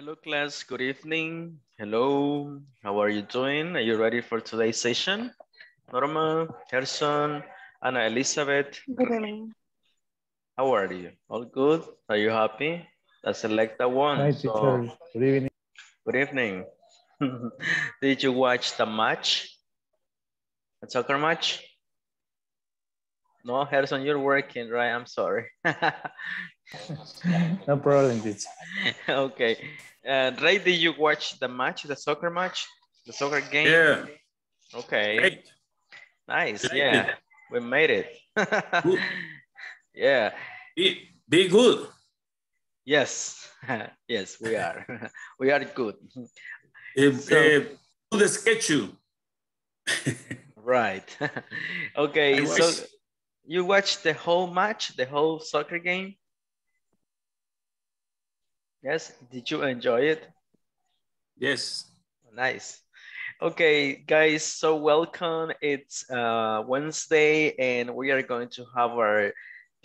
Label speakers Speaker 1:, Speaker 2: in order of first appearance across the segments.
Speaker 1: Hello class, good evening. Hello, how are you doing? Are you ready for today's session? Norma, Gerson, Anna Elizabeth.
Speaker 2: Good evening.
Speaker 1: How are you? All good? Are you happy? Let's select the one.
Speaker 3: Hi,
Speaker 1: So,
Speaker 3: teacher. Good evening.
Speaker 1: good evening. Did you watch the match? The soccer match? No, Harrison, you're working, right? I'm sorry.
Speaker 3: No problem, teacher.
Speaker 1: okay. Uh, Ray, did you watch the match, the soccer match? The soccer game?
Speaker 4: Yeah,
Speaker 1: Okay.
Speaker 4: great.
Speaker 1: Nice.
Speaker 4: Very
Speaker 1: Yeah. We made it.
Speaker 4: Good.
Speaker 1: yeah.
Speaker 4: Be, be good.
Speaker 1: Yes. yes, we are. we are good.
Speaker 4: Uh,
Speaker 1: So-
Speaker 4: uh, do the schedule.
Speaker 1: Right. okay.
Speaker 4: I
Speaker 1: So
Speaker 4: watched-
Speaker 1: you watched the whole match, the whole soccer game? Yes. Did you enjoy it?
Speaker 4: Yes.
Speaker 1: Nice. Okay, guys, so welcome. It's uh, Wednesday and we are going to have our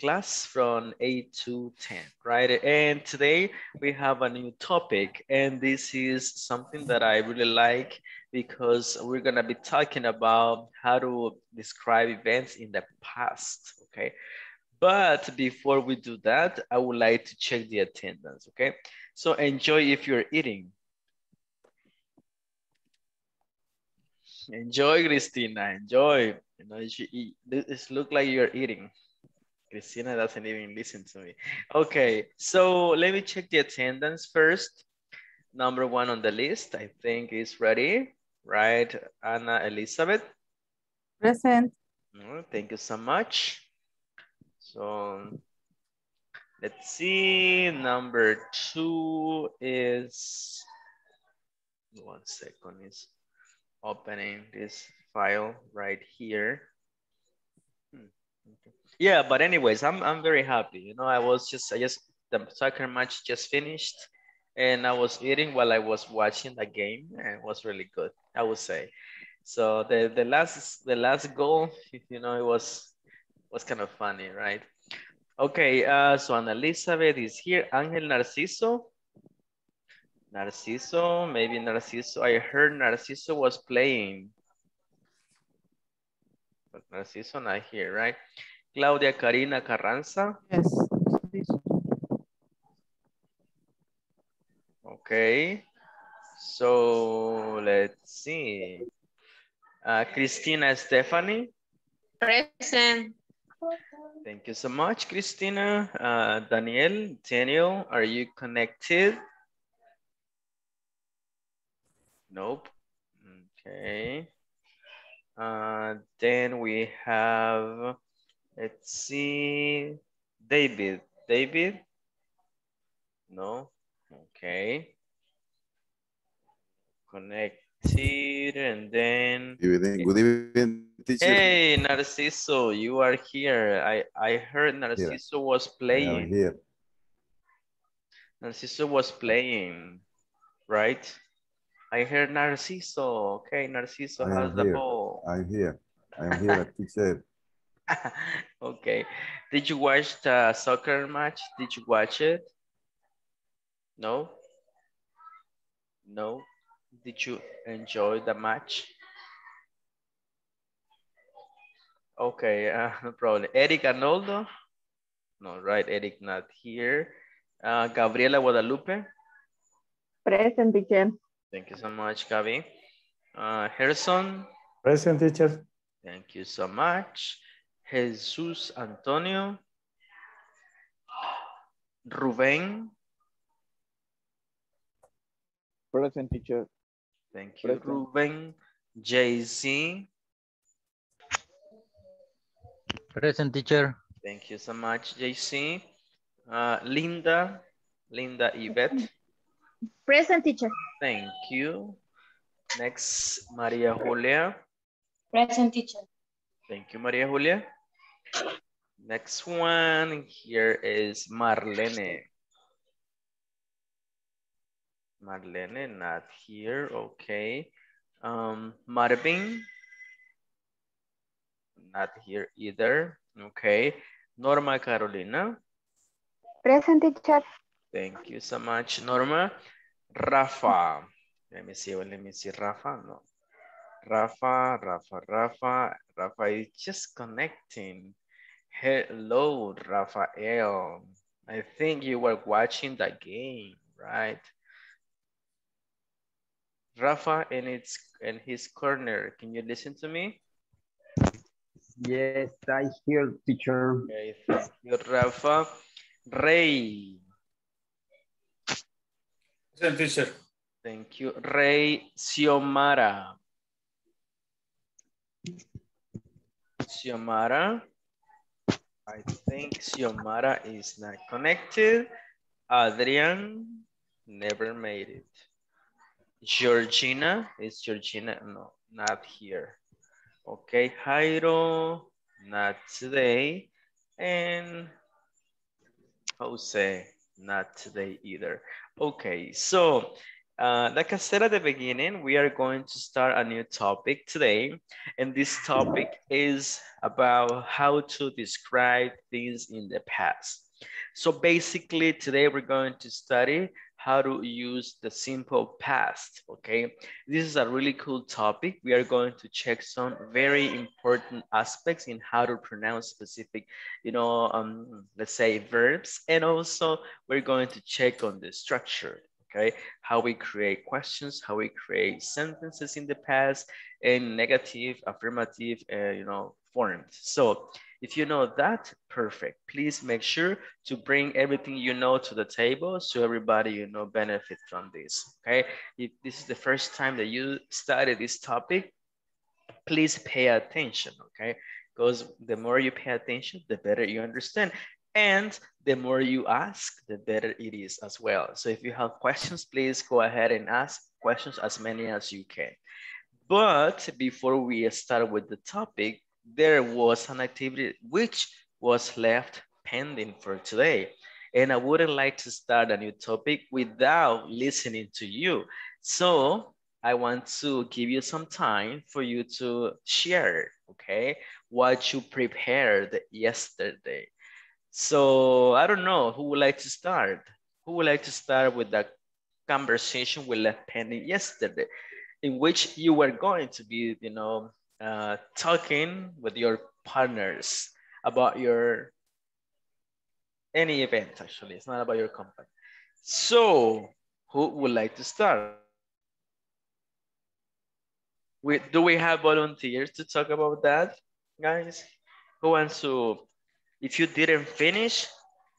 Speaker 1: class from 8 to 10, right? And today we have a new topic and this is something that I really like because we're gonna be talking about how to describe events in the past, okay? But before we do that, I would like to check the attendance, okay? So enjoy if you're eating. Enjoy, Christina. Enjoy. You know, you eat. This look like you're eating. Christina doesn't even listen to me. Okay, so let me check the attendance first. Number one on the list, I think is ready, right? Anna Elizabeth.
Speaker 2: Present.
Speaker 1: Mm, Thank you so much. So let's see. Number two is one second is opening this file right here. Hmm. Yeah, but anyways, I'm I'm very happy. You know, I was just I just the soccer match just finished and I was eating while I was watching the game and it was really good, I would say. So the the last the last goal, you know, it was was kind of funny, right? Okay, uh, so Ana Elizabeth is here. Angel Narciso. Narciso, maybe Narciso. I heard Narciso was playing. But Narciso not here, right? Claudia Karina Carranza.
Speaker 2: Yes.
Speaker 1: Okay. So let's see. Uh, Christina Stephanie.
Speaker 5: Present.
Speaker 1: Thank you so much, Christina. Uh, Daniel, Daniel, are you connected? Nope. Okay. Uh, then we have, let's see, David. David? No? Okay. Connected and then,
Speaker 6: Good evening, good evening, teacher.
Speaker 1: hey, Narciso, you are here. I, I heard Narciso was
Speaker 6: I am
Speaker 1: playing.
Speaker 6: here.
Speaker 1: Narciso was playing, right? I heard Narciso. Okay, Narciso
Speaker 6: I
Speaker 1: has the
Speaker 6: here.
Speaker 1: ball.
Speaker 6: I'm here. I'm here, teacher.
Speaker 1: okay. Did you watch the soccer match? Did you watch it? No? No? Did you enjoy the match? Okay, uh, no problem. Eric Arnoldo? No, right, Eric not here. Uh, Gabriela Guadalupe?
Speaker 2: Present, teacher.
Speaker 1: Thank you so much, Gabi. Uh, Harrison?
Speaker 3: Present, teacher.
Speaker 1: Thank you so much. Jesus Antonio. Rubén.
Speaker 7: Present teacher.
Speaker 1: Thank you,
Speaker 7: Present.
Speaker 1: Rubén. JC.
Speaker 8: Present teacher.
Speaker 1: Thank you so much, JC. Uh, Linda. Linda Yvette.
Speaker 5: Present teacher.
Speaker 1: Thank you. Next, Maria Julia.
Speaker 5: Present teacher.
Speaker 1: Thank you, Maria Julia. Next one here is Marlene. Marlene, not here. Okay. Um, Marvin. Not here either. Okay. Norma Carolina.
Speaker 2: Present, teacher.
Speaker 1: Thank you so much, Norma. Rafa. Let me see, let me see, Rafa, no. Rafa, Rafa, Rafa, Rafa is just connecting. Hello, Rafael. I think you were watching the game, right? Rafa in its in his corner. Can you listen to me?
Speaker 9: Yes, I hear teacher.
Speaker 1: Okay, thank you, Rafa. Ray.
Speaker 4: Present teacher.
Speaker 1: Thank you. Ray Xiomara. Xiomara. I think Xiomara is not connected. Adrian never made it. Georgina, is Georgina? No, not here. Okay, Jairo, not today. And Jose, not today either. Okay, so uh, like I said at the beginning, we are going to start a new topic today. And this topic is about how to describe things in the past. So basically today we're going to study how to use the simple past, okay? This is a really cool topic. We are going to check some very important aspects in how to pronounce specific, you know, um, let's say verbs. And also we're going to check on the structure, okay? How we create questions, how we create sentences in the past, and negative, affirmative, uh, you know, forms. So if you know that, perfect. Please make sure to bring everything you know to the table so everybody you know benefit from this, okay? If this is the first time that you study this topic, please pay attention, okay? Because the more you pay attention, the better you understand. And the more you ask, the better it is as well. So if you have questions, please go ahead and ask questions as many as you can. But before we start with the topic, there was an activity which was left pending for today. And I wouldn't like to start a new topic without listening to you. So I want to give you some time for you to share, okay, what you prepared yesterday. So I don't know, who would like to start? Who would like to start with the conversation we left pending yesterday, in which you were going to be, you know, uh, talking with your partners about your any event actually. It's not about your company. So who would like to start? We, do we have volunteers to talk about that guys? Who wants to if you didn't finish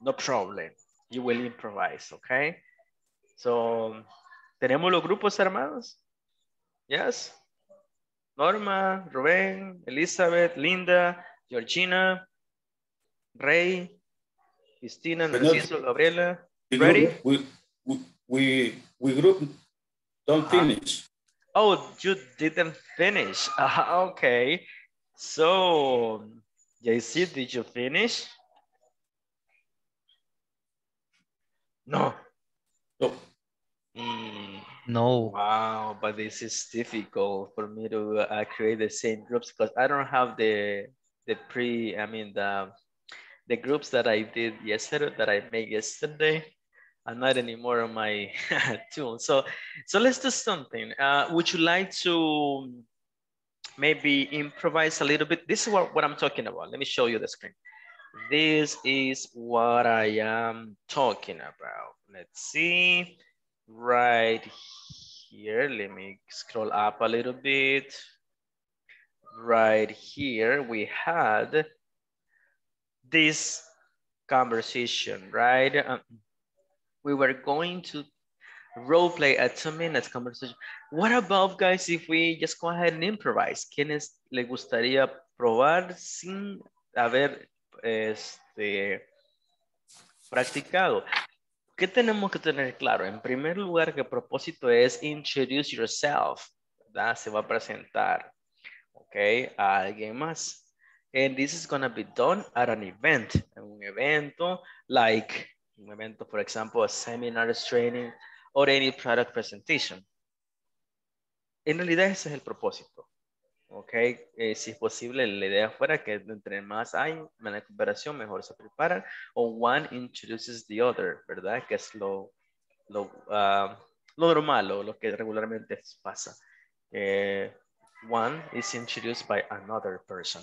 Speaker 1: no problem. You will improvise okay? So tenemos los grupos armados? Yes Norma, Rubén, Elizabeth, Linda, Georgina, Ray, Cristina, Narciso, Gabriela.
Speaker 4: We
Speaker 1: Ready?
Speaker 4: group, we, we, we, we group don't
Speaker 1: Uh-huh.
Speaker 4: finish.
Speaker 1: Oh, you didn't finish. Ah, okay. So, JC, did you finish? No.
Speaker 4: So,
Speaker 1: Mm,
Speaker 8: No.
Speaker 1: wow, but this is difficult for me to uh, create the same groups because I don't have the the pre, I mean the the groups that I did yesterday that I made yesterday. I'm not anymore on my tool. So so let's do something. Uh, would you like to maybe improvise a little bit? This is what, what I'm talking about. Let me show you the screen. This is what I am talking about. Let's see right here. Let me scroll up a little bit. Right here, we had this conversation, right? Um, we were going to role play a two minutes conversation. What about guys if we just go ahead and improvise? ¿Quiénes le gustaría probar sin haber este, practicado? ¿Qué tenemos que tener claro? En primer lugar, que el propósito es introduce yourself, ¿verdad? Se va a presentar, ¿ok? A alguien más. And this is going to be done at an event, en un evento like, un evento, for example, a seminar, training, or any product presentation. En realidad ese es el propósito, ¿ok? Eh, si es posible, la idea fuera que entre más hay en la mejor se preparan, o one introduces the other, ¿verdad? Que es lo, lo, ah, lo normal o lo que regularmente pasa. Eh, one is introduced by another person.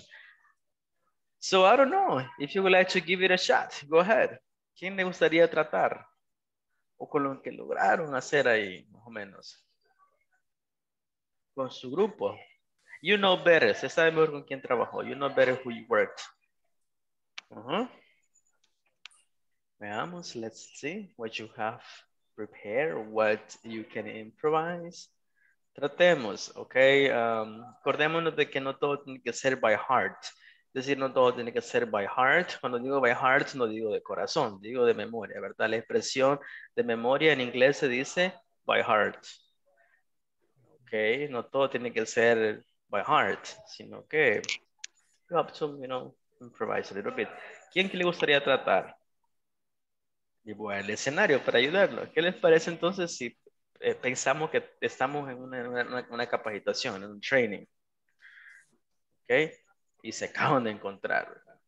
Speaker 1: So I don't know if you would like to give it a shot. Go ahead. ¿Quién le gustaría tratar? O con lo que lograron hacer ahí, más o menos. Con su grupo. You know better. Se sabe mejor con quién trabajó. You know better who you worked. Ujú. Veamos, let's see what you have prepared, what you can improvise. Tratemos, ok. Um, acordémonos de que no todo tiene que ser by heart. Es decir, no todo tiene que ser by heart. Cuando digo by heart, no digo de corazón, digo de memoria, ¿verdad? La expresión de memoria en inglés se dice by heart. Ok, no todo tiene que ser by heart, sino que you have to, you know, improvise a little bit. ¿Quién que le gustaría tratar? Y voy al escenario para ayudarlo. ¿Qué les parece entonces si eh, pensamos que estamos en una, una- una capacitación, en un training? ¿Ok? Y se acaban de encontrar. ¿verdad?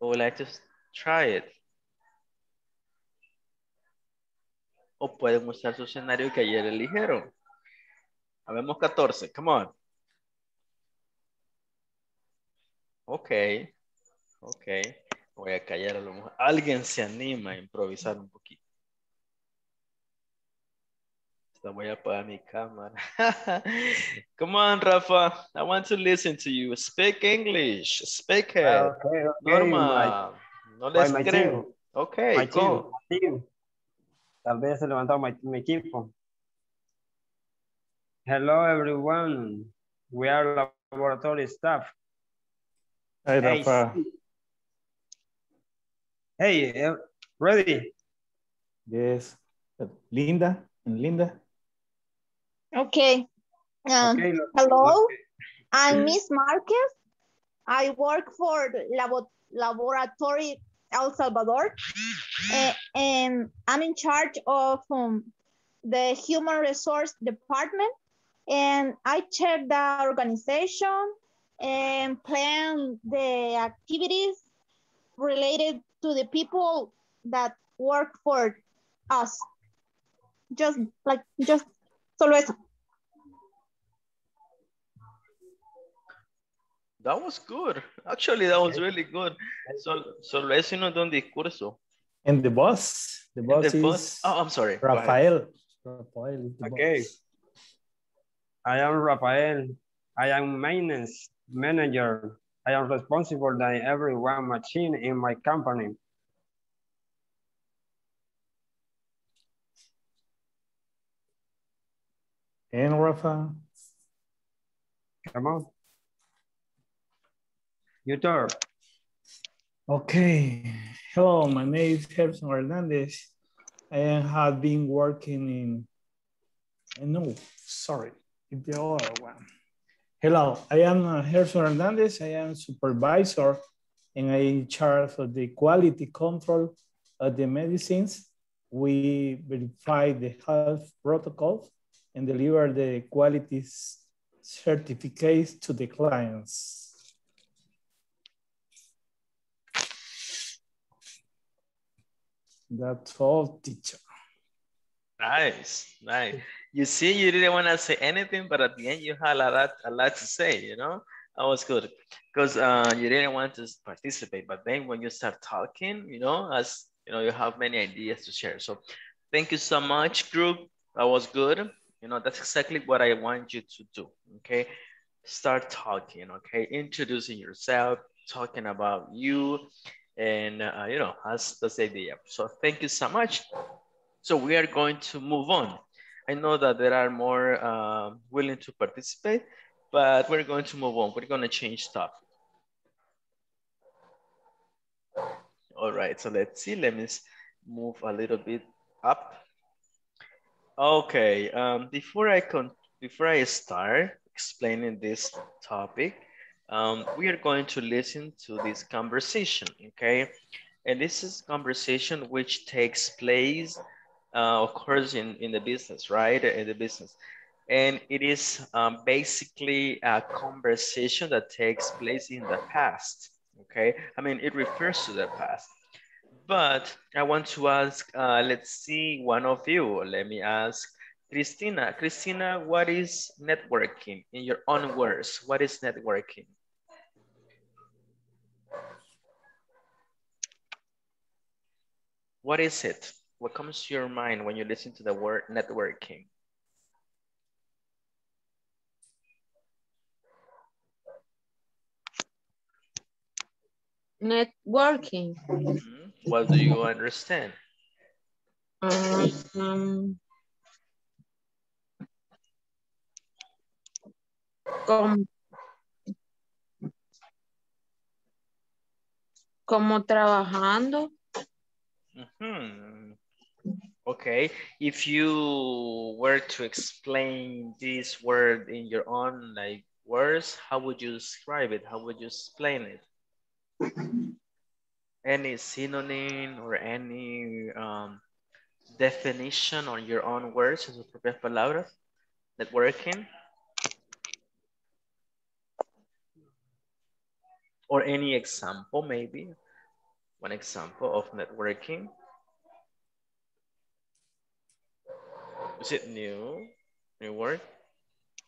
Speaker 1: Would like to try it? O pueden usar su escenario que ayer eligieron. Habemos 14, come on. Ok, ok. Voy a callar a lo mejor. Alguien se anima a improvisar un poquito. Esta voy a apagar mi cámara. Come on, Rafa. I want to listen to you. Speak English. Speak it.
Speaker 9: Okay, okay.
Speaker 1: Norma. no les creo.
Speaker 9: team.
Speaker 1: Ok,
Speaker 9: My team,
Speaker 1: go.
Speaker 9: my team. Tal vez se levantó mi equipo. Hello, everyone. We are laboratory staff.
Speaker 3: Hi,
Speaker 9: Hey,
Speaker 3: Rafa.
Speaker 9: Hey, eh, ready?
Speaker 3: Yes. Linda, and Linda.
Speaker 5: Okay. Um,
Speaker 9: Okay, lo-
Speaker 5: hello, I'm Miss Marquez. I work for the labo- Laboratory El Salvador. A- and I'm in charge of um, the Human Resource Department. And I check the organization and plan the activities related to the people that work for us. Just like, just solo eso.
Speaker 1: That was good. Actually, that was really good. So, solo eso no de un discurso.
Speaker 3: And the boss. The boss
Speaker 1: The
Speaker 3: is
Speaker 1: boss- Oh, I'm sorry.
Speaker 3: Rafael. Rafael is the
Speaker 9: Okay.
Speaker 3: boss.
Speaker 9: I am Rafael. I am maintenance manager. I am responsible for every one machine in my company.
Speaker 3: And Rafa.
Speaker 9: Come on. You turn.
Speaker 3: Okay. Hello, my name is Gerson Hernandez. I have been working in, eh, no, sorry, the other one. Hello, I am uh, Gerson Hernandez. I am supervisor and I in charge of the quality control of the medicines. We verify the health protocols and deliver the quality certificates to the clients. That's all, teacher.
Speaker 1: Nice, nice. You see, you didn't want to say anything, but at the end, you had a lot, a lot to say. You know, that was good because uh, you didn't want to participate. But then, when you start talking, you know, as you know, you have many ideas to share. So, thank you so much, group. That was good. You know, that's exactly what I want you to do. Okay, start talking. Okay, introducing yourself, talking about you, and uh, you know, that's the idea. So, thank you so much. So we are going to move on. I know that there are more uh, willing to participate, but we're going to move on. We're going to change topic. All right, so let's see. Let me move a little bit up. Okay, um, before I con before I start explaining this topic, um, we are going to listen to this conversation, okay? And this is conversation which takes place uh, of course, in, in the business, right? In the business. And it is um, basically a conversation that takes place in the past, okay? I mean, it refers to the past. But I want to ask, uh, let's see, one of you. Let me ask Christina. Christina, what is networking in your own words? What is networking? What is it? What comes to your mind when you listen to the word networking?
Speaker 10: Networking.
Speaker 1: Mhm. What do you understand?
Speaker 10: Um, com- como trabajando.
Speaker 1: Mhm. Okay, if you were to explain this word in your own like words, how would you describe it? How would you explain it? Any synonym or any um, definition on your own words sus propias palabras? Networking? Or any example maybe? One example of networking? Is it new? New word?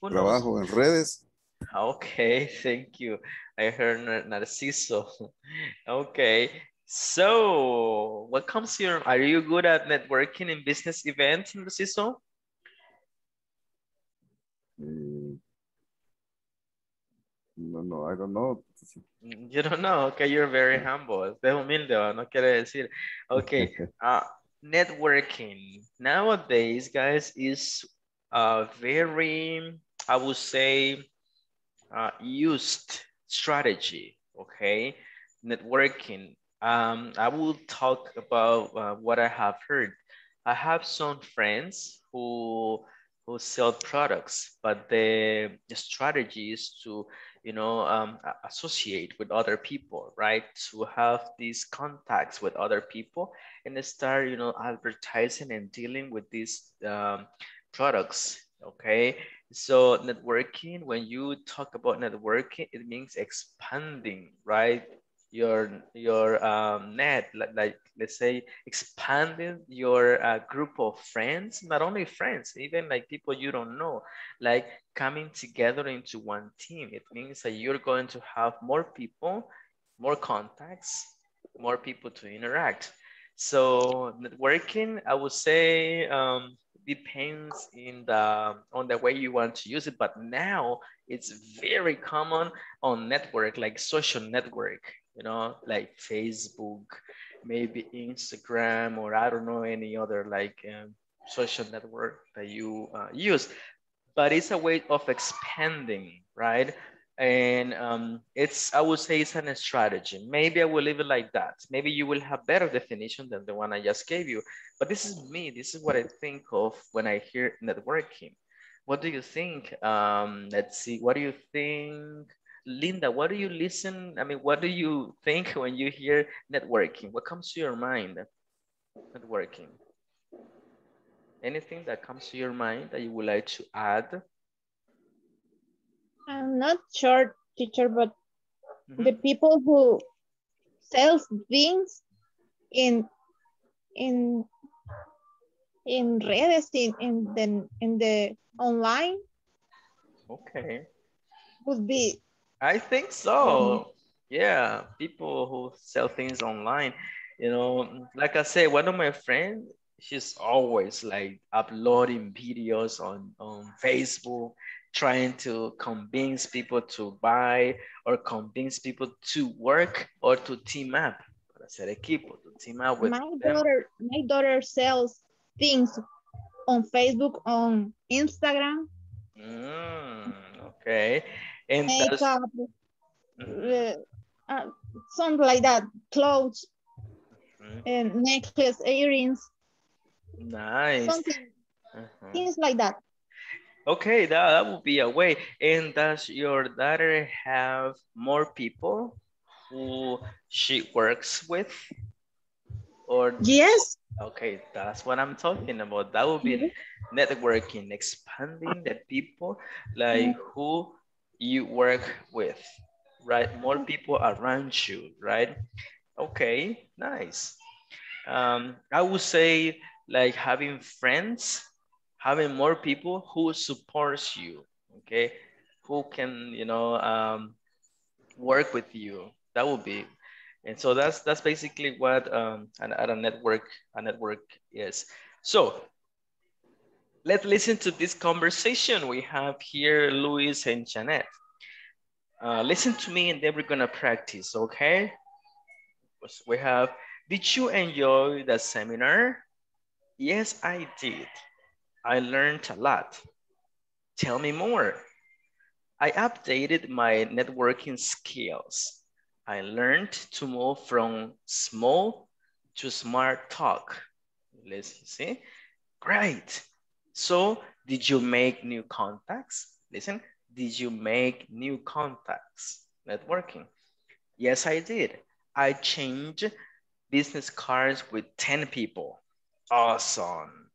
Speaker 1: Who knows?
Speaker 6: Trabajo en redes.
Speaker 1: Okay, thank you. I heard Narciso. Okay, so what comes here? Are you good at networking in business events, Narciso?
Speaker 6: Eh, no, no, I don't know.
Speaker 1: Mm, You don't know. Okay, you're very humble. Usted es humilde, ¿va? no quiere decir. Okay, uh, networking nowadays, guys, is a very, I would say, uh, used strategy. Okay, networking. Um, I will talk about uh, what I have heard. I have some friends who who sell products, but the, the strategy is to you know um, associate with other people, right? To have these contacts with other people and start you know advertising and dealing with these um, products. Okay, so networking. When you talk about networking, it means expanding, right? Your your um, net, like, like let's say expanding your uh, group of friends, not only friends, even like people you don't know, like coming together into one team. It means that you're going to have more people, more contacts, more people to interact. So networking, I would say, um, depends in the on the way you want to use it. But now it's very common on network, like social network, you know, like Facebook, maybe Instagram, or I don't know any other like um, social network that you uh, use. But it's a way of expanding, right? And um, it's, I would say it's an strategy. Maybe I will leave it like that. Maybe you will have better definition than the one I just gave you. But this is me. This is what I think of when I hear networking. What do you think? Um, let's see. What do you think? Linda, what do you listen? I mean, what do you think when you hear networking? What comes to your mind? Networking. Anything that comes to your mind that you would like to add?
Speaker 5: I'm not sure, teacher, but
Speaker 1: Mhm.
Speaker 5: the people who sells things in in in redes in, in the in the online
Speaker 1: Okay.
Speaker 5: would be
Speaker 1: I think so. Yeah, people who sell things online, you know, like I said, one of my friends, she's always like uploading videos on, on Facebook, trying to convince people to buy or convince people to work or to team up. Para hacer equipo, to team up with
Speaker 5: my
Speaker 1: them.
Speaker 5: daughter my daughter sells things on Facebook on Instagram
Speaker 1: Mm, okay. And that's,
Speaker 5: makeup uh, uh, something like that clothes
Speaker 1: mhm.
Speaker 5: and necklace earrings
Speaker 1: nice.
Speaker 5: something
Speaker 1: Uh-huh.
Speaker 5: things like that
Speaker 1: Okay, that, that would be a way. And does your daughter have more people who she works with? Or
Speaker 5: yes
Speaker 1: okay, that's what I'm talking about. That would be networking, expanding the people like who you work with, right? More people around you, right? Okay, nice. Um, I would say like having friends, having more people who supports you, okay? Who can, you know, um, work with you. That would be, and so that's that's basically what um, an, a network a network is. So let's listen to this conversation we have here, Luis and Janet. Uh, listen to me and then we're gonna practice, okay? We have, did you enjoy the seminar? Yes, I did. I learned a lot. Tell me more. I updated my networking skills. I learned to move from small to smart talk. Let's see. Great. So did you make new contacts? Listen, did you make new contacts? Networking. Yes, I did. I changed business cards with 10 people. Awesome.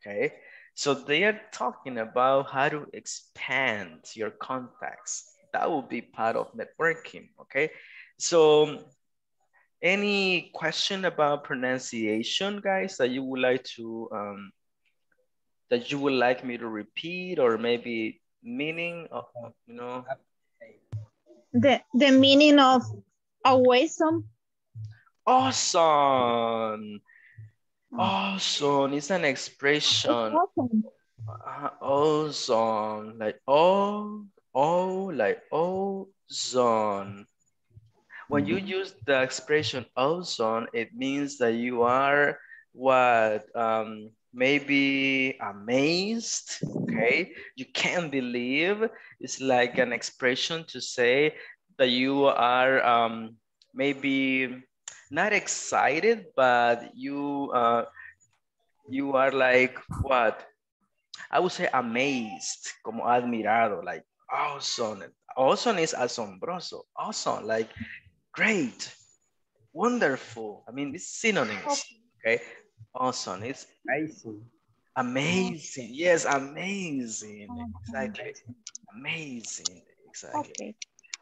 Speaker 1: Okay. So they are talking about how to expand your contacts. That will be part of networking. Okay. So any question about pronunciation, guys, that you would like to um, that you would like me to repeat or maybe meaning of, you know?
Speaker 5: The the meaning of awesome.
Speaker 1: awesome awesome. It's an expression.
Speaker 5: Awesome.
Speaker 1: uh, awesome. Like oh oh like oh zone when you use the expression ozone it means that you are what um maybe amazed okay? You can't believe. It's like an expression to say that you are um maybe not excited but you uh you are like what? I would say amazed como admirado like awesome. Awesome is asombroso. Awesome like great wonderful. I mean it's synonyms okay awesome it's
Speaker 9: Amazing.
Speaker 1: amazing yes amazing exactly amazing exactly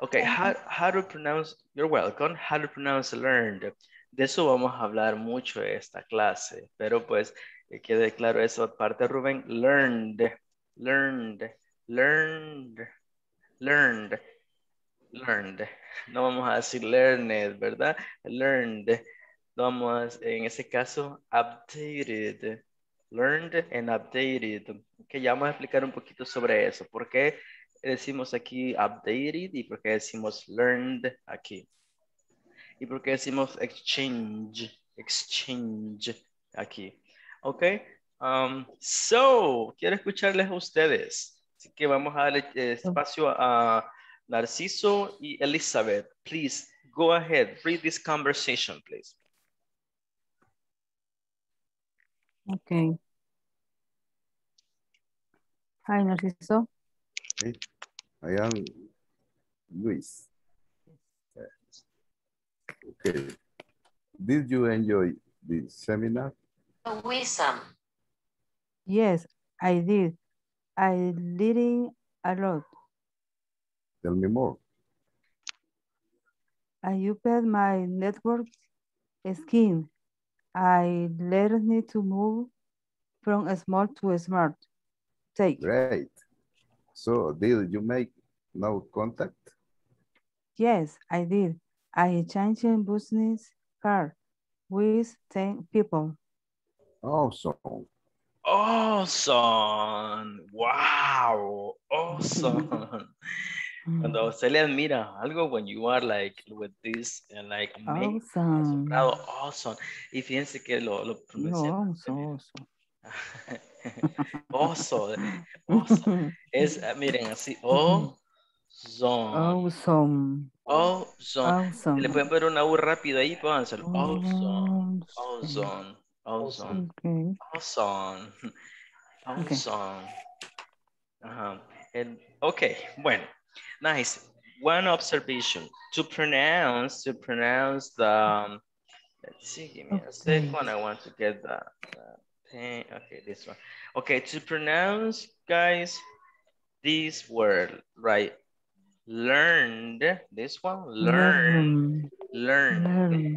Speaker 5: Okay.
Speaker 1: Okay, how, how to pronounce, you're welcome, how to pronounce learned. De eso vamos a hablar mucho en esta clase, pero pues que quede claro eso aparte, Rubén, learned, learned, learned, learned, learned. No vamos a decir learned, ¿verdad? Learned. Vamos, en ese caso, updated, learned and updated. Que ya vamos a explicar un poquito sobre eso. ¿Por qué decimos aquí updated y por qué decimos learned aquí? ¿Y por qué decimos exchange? Exchange aquí. Ok. Um, so, quiero escucharles a ustedes. Así que vamos a darle eh, espacio a Narciso y Elizabeth. Please, go ahead. Read this conversation, please.
Speaker 2: Okay. Hi, Narciso.
Speaker 6: Okay. I am Luis. Okay. Did you enjoy the seminar?
Speaker 11: Wisdom.
Speaker 2: Yes, I did. I learned a lot.
Speaker 6: Tell me more.
Speaker 2: I used my network skin. I learned to move from a small to a smart. Take.
Speaker 6: Great. So did you make no contact?
Speaker 2: Yes, I did. I changed business card with 10 people.
Speaker 6: Awesome.
Speaker 1: Awesome. Wow. Awesome. Cuando usted le admira algo, when you are like with this and like amazing,
Speaker 2: Awesome.
Speaker 1: awesome. Y fíjense que lo, lo pronuncia.
Speaker 2: No, so, so.
Speaker 1: Oso, oso. Es, eh, miren, así, o,
Speaker 2: Awesome.
Speaker 1: zone.
Speaker 2: Awesome.
Speaker 1: Le pueden poner una U rápida ahí, hacerlo. Awesome,
Speaker 2: Awesome.
Speaker 1: awesome, awesome,
Speaker 2: Okay.
Speaker 1: awesome, awesome. Ajá. Okay, bueno, nice. One observation to pronounce, to pronounce the, um, let's see, give me a second. I want to get the, the pen. Okay, this one. Okay, to pronounce, guys, this word, right? Learned, this one, learn, learn.
Speaker 2: Learn.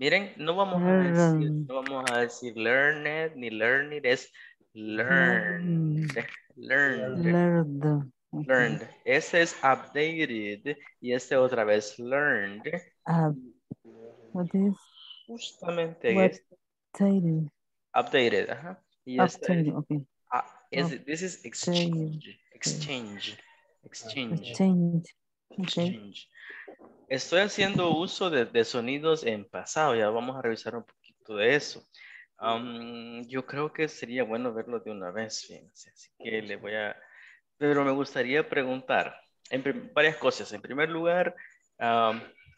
Speaker 1: Miren, no vamos a decir,
Speaker 2: Learn.
Speaker 1: no vamos a decir learned ni learned, es learned, learned,
Speaker 2: Learned. Okay.
Speaker 1: Learned. Ese es updated y este otra vez learned.
Speaker 2: Uh, what is
Speaker 1: Justamente
Speaker 2: what
Speaker 1: es
Speaker 2: tail?
Speaker 1: updated, ajá. Y este,
Speaker 2: Uptail, okay.
Speaker 1: ah, is- this is exchange, exchange, exchange.
Speaker 2: Change. Okay.
Speaker 1: exchange. Estoy haciendo uso de, de sonidos en pasado, ya vamos a revisar un poquito de eso. Am, yo creo que sería bueno verlo de una vez, fíjense, así que le voy a... Pero me gustaría preguntar en varias cosas. En primer lugar,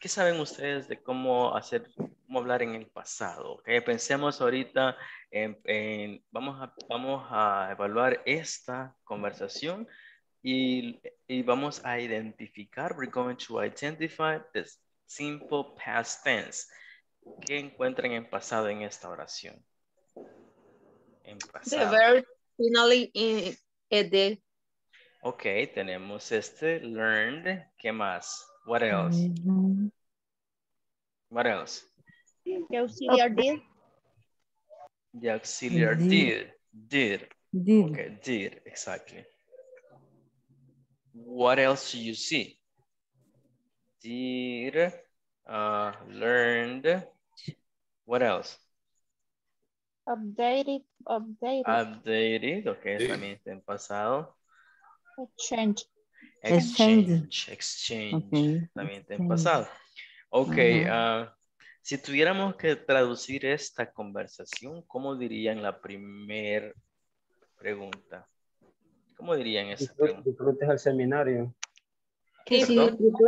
Speaker 1: ¿qué saben ustedes de cómo hacer, cómo hablar en el pasado? ok? Pensemos ahorita en, en- vamos, a, vamos a evaluar esta conversación y, y vamos a identificar, we're going to identify the simple past tense. ¿Qué encuentran en pasado en esta oración? En
Speaker 10: The
Speaker 1: pasado.
Speaker 10: verb finally in ed.
Speaker 1: Ok, tenemos este learned. ¿Qué más? What else?
Speaker 2: Mhm.
Speaker 1: What else?
Speaker 5: The auxiliar did.
Speaker 1: The auxiliar
Speaker 2: Did.
Speaker 1: did. Did. Okay, did, exactly. What else do you see? Did, uh, learned. What else?
Speaker 5: Updated. Updated.
Speaker 1: Updated, ok,
Speaker 4: Sí.
Speaker 1: también está en pasado.
Speaker 5: Change.
Speaker 2: Exchange.
Speaker 1: Exchange, exchange, también está en pasado. Ok, ah, si tuviéramos que traducir esta conversación, ¿cómo dirían la primera pregunta? ¿Cómo dirían esa pregunta?
Speaker 9: disfrutes el seminario.
Speaker 10: Que
Speaker 1: Perdón.
Speaker 10: disfrutó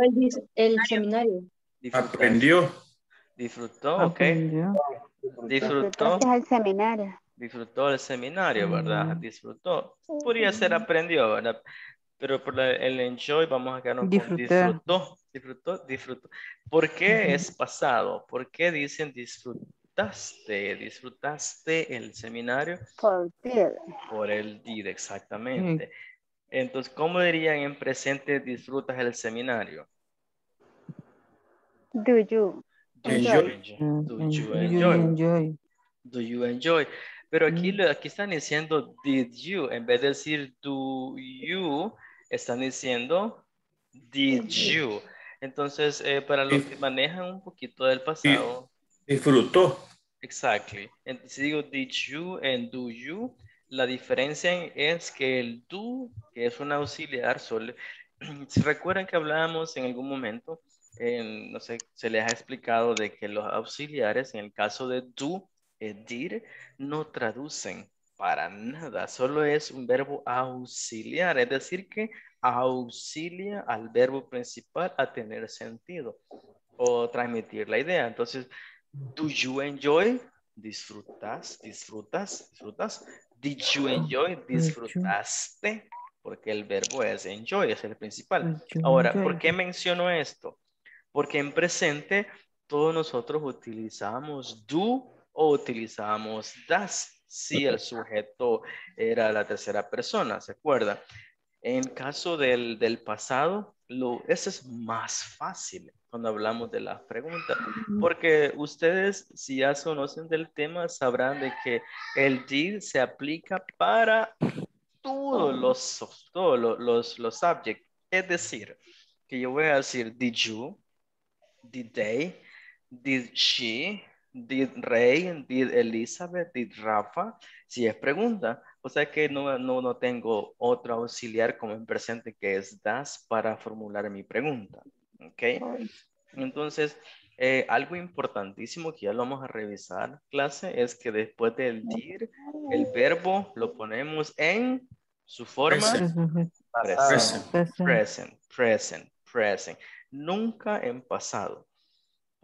Speaker 10: el, seminario.
Speaker 4: Aprendió.
Speaker 1: Disfrutó, ok.
Speaker 2: Aprendió.
Speaker 1: Disfrutó,
Speaker 11: el seminario.
Speaker 1: Disfrutó el seminario, ¿verdad?
Speaker 2: Mm.
Speaker 1: Disfrutó. Podría ser aprendió, ¿verdad? Pero por el enjoy vamos a quedarnos con
Speaker 2: Disfruté.
Speaker 1: disfrutó, disfrutó, disfrutó. ¿Por qué es pasado? ¿Por qué dicen disfrutaste? ¿Disfrutaste el seminario?
Speaker 11: Por did.
Speaker 1: Por el did, exactamente. Entonces, ¿cómo dirían en presente disfrutas el seminario?
Speaker 11: Do you?
Speaker 1: Do
Speaker 4: Enjoy.
Speaker 1: you Do you
Speaker 2: do
Speaker 1: enjoy? Do you enjoy? Pero aquí,
Speaker 2: Mm.
Speaker 1: aquí están diciendo did you. En vez de decir do you, están diciendo did you. Entonces, eh, para los que manejan un poquito del pasado,
Speaker 4: Disfrutó.
Speaker 1: exactly. En- Si digo did you and do you, la diferencia es que el do, que es un auxiliar, solo, si recuerdan que hablábamos en algún momento, en- no sé, se les ha explicado de que los auxiliares, en el caso de do, no traducen para nada, solo es un verbo auxiliar, es decir, que auxilia al verbo principal a tener sentido o transmitir la idea. Entonces, do you enjoy? Disfrutas, disfrutas, disfrutas. Did you enjoy? Disfrutaste, porque el verbo es enjoy, es el principal. Ahora? ¿por qué menciono esto? Porque en presente todos nosotros utilizamos do o utilizamos das si el sujeto era la tercera persona, ¿se acuerda? En caso del, del pasado, lo, ese es más fácil cuando hablamos de las preguntas, porque ustedes, si ya conocen del tema, sabrán de que el did se aplica para todos los, todos los, los, los subjects. Es decir, que yo voy a decir, did you, did they, did she, did Ray, did Elizabeth, did Rafa, si es pregunta. O sea que no, no, no tengo otro auxiliar como en presente que es das para formular mi pregunta. ¿Ok? Entonces, eh, algo importantísimo que ya lo vamos a revisar, clase, es que después del did, el verbo lo ponemos en su forma
Speaker 4: Present.
Speaker 1: presente.
Speaker 2: Present.
Speaker 1: Present, present, present. Nunca en pasado.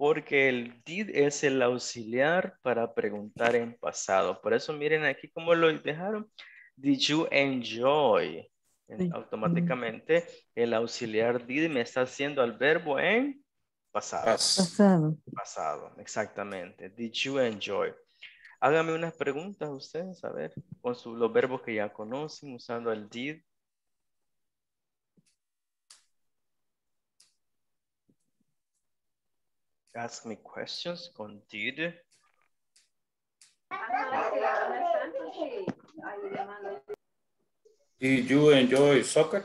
Speaker 1: Porque el did es el auxiliar para preguntar en pasado. Por eso miren aquí cómo lo dejaron. Did you enjoy?
Speaker 2: Sí.
Speaker 1: Automáticamente el auxiliar did me está haciendo al verbo en pasado.
Speaker 4: Pas-
Speaker 2: Pasado.
Speaker 1: Pasado, exactamente. Did you enjoy? Hágame unas preguntas ustedes, a ver, con su- los verbos que ya conocen usando el did. Ask me questions con did.
Speaker 4: Did you enjoy soccer?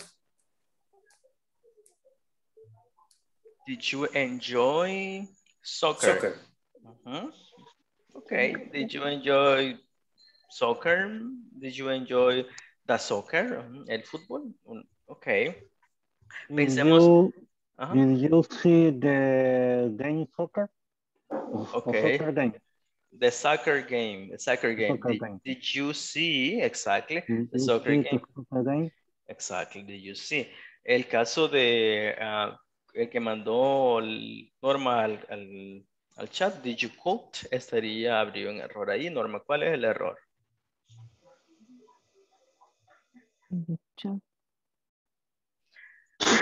Speaker 1: Did you enjoy soccer?
Speaker 4: Soccer.
Speaker 1: Mhm. Okay. Did you enjoy soccer? Did you enjoy the soccer? Ujú, El fútbol. Un- Okay. Pensemos.
Speaker 11: you,
Speaker 1: Ajá.
Speaker 11: did you see the game soccer? The
Speaker 1: Okay.
Speaker 11: soccer game.
Speaker 1: The soccer game. The soccer game.
Speaker 11: Soccer
Speaker 1: did,
Speaker 11: game.
Speaker 1: did you see exactly
Speaker 11: Did
Speaker 1: the soccer
Speaker 11: see
Speaker 1: game?
Speaker 11: the soccer game?
Speaker 1: Exactly. Did you see? El caso de ah, el que mandó el- Norma al, al, al chat, did you cook? Estaría habría un error ahí. Norma, ¿cuál es el error?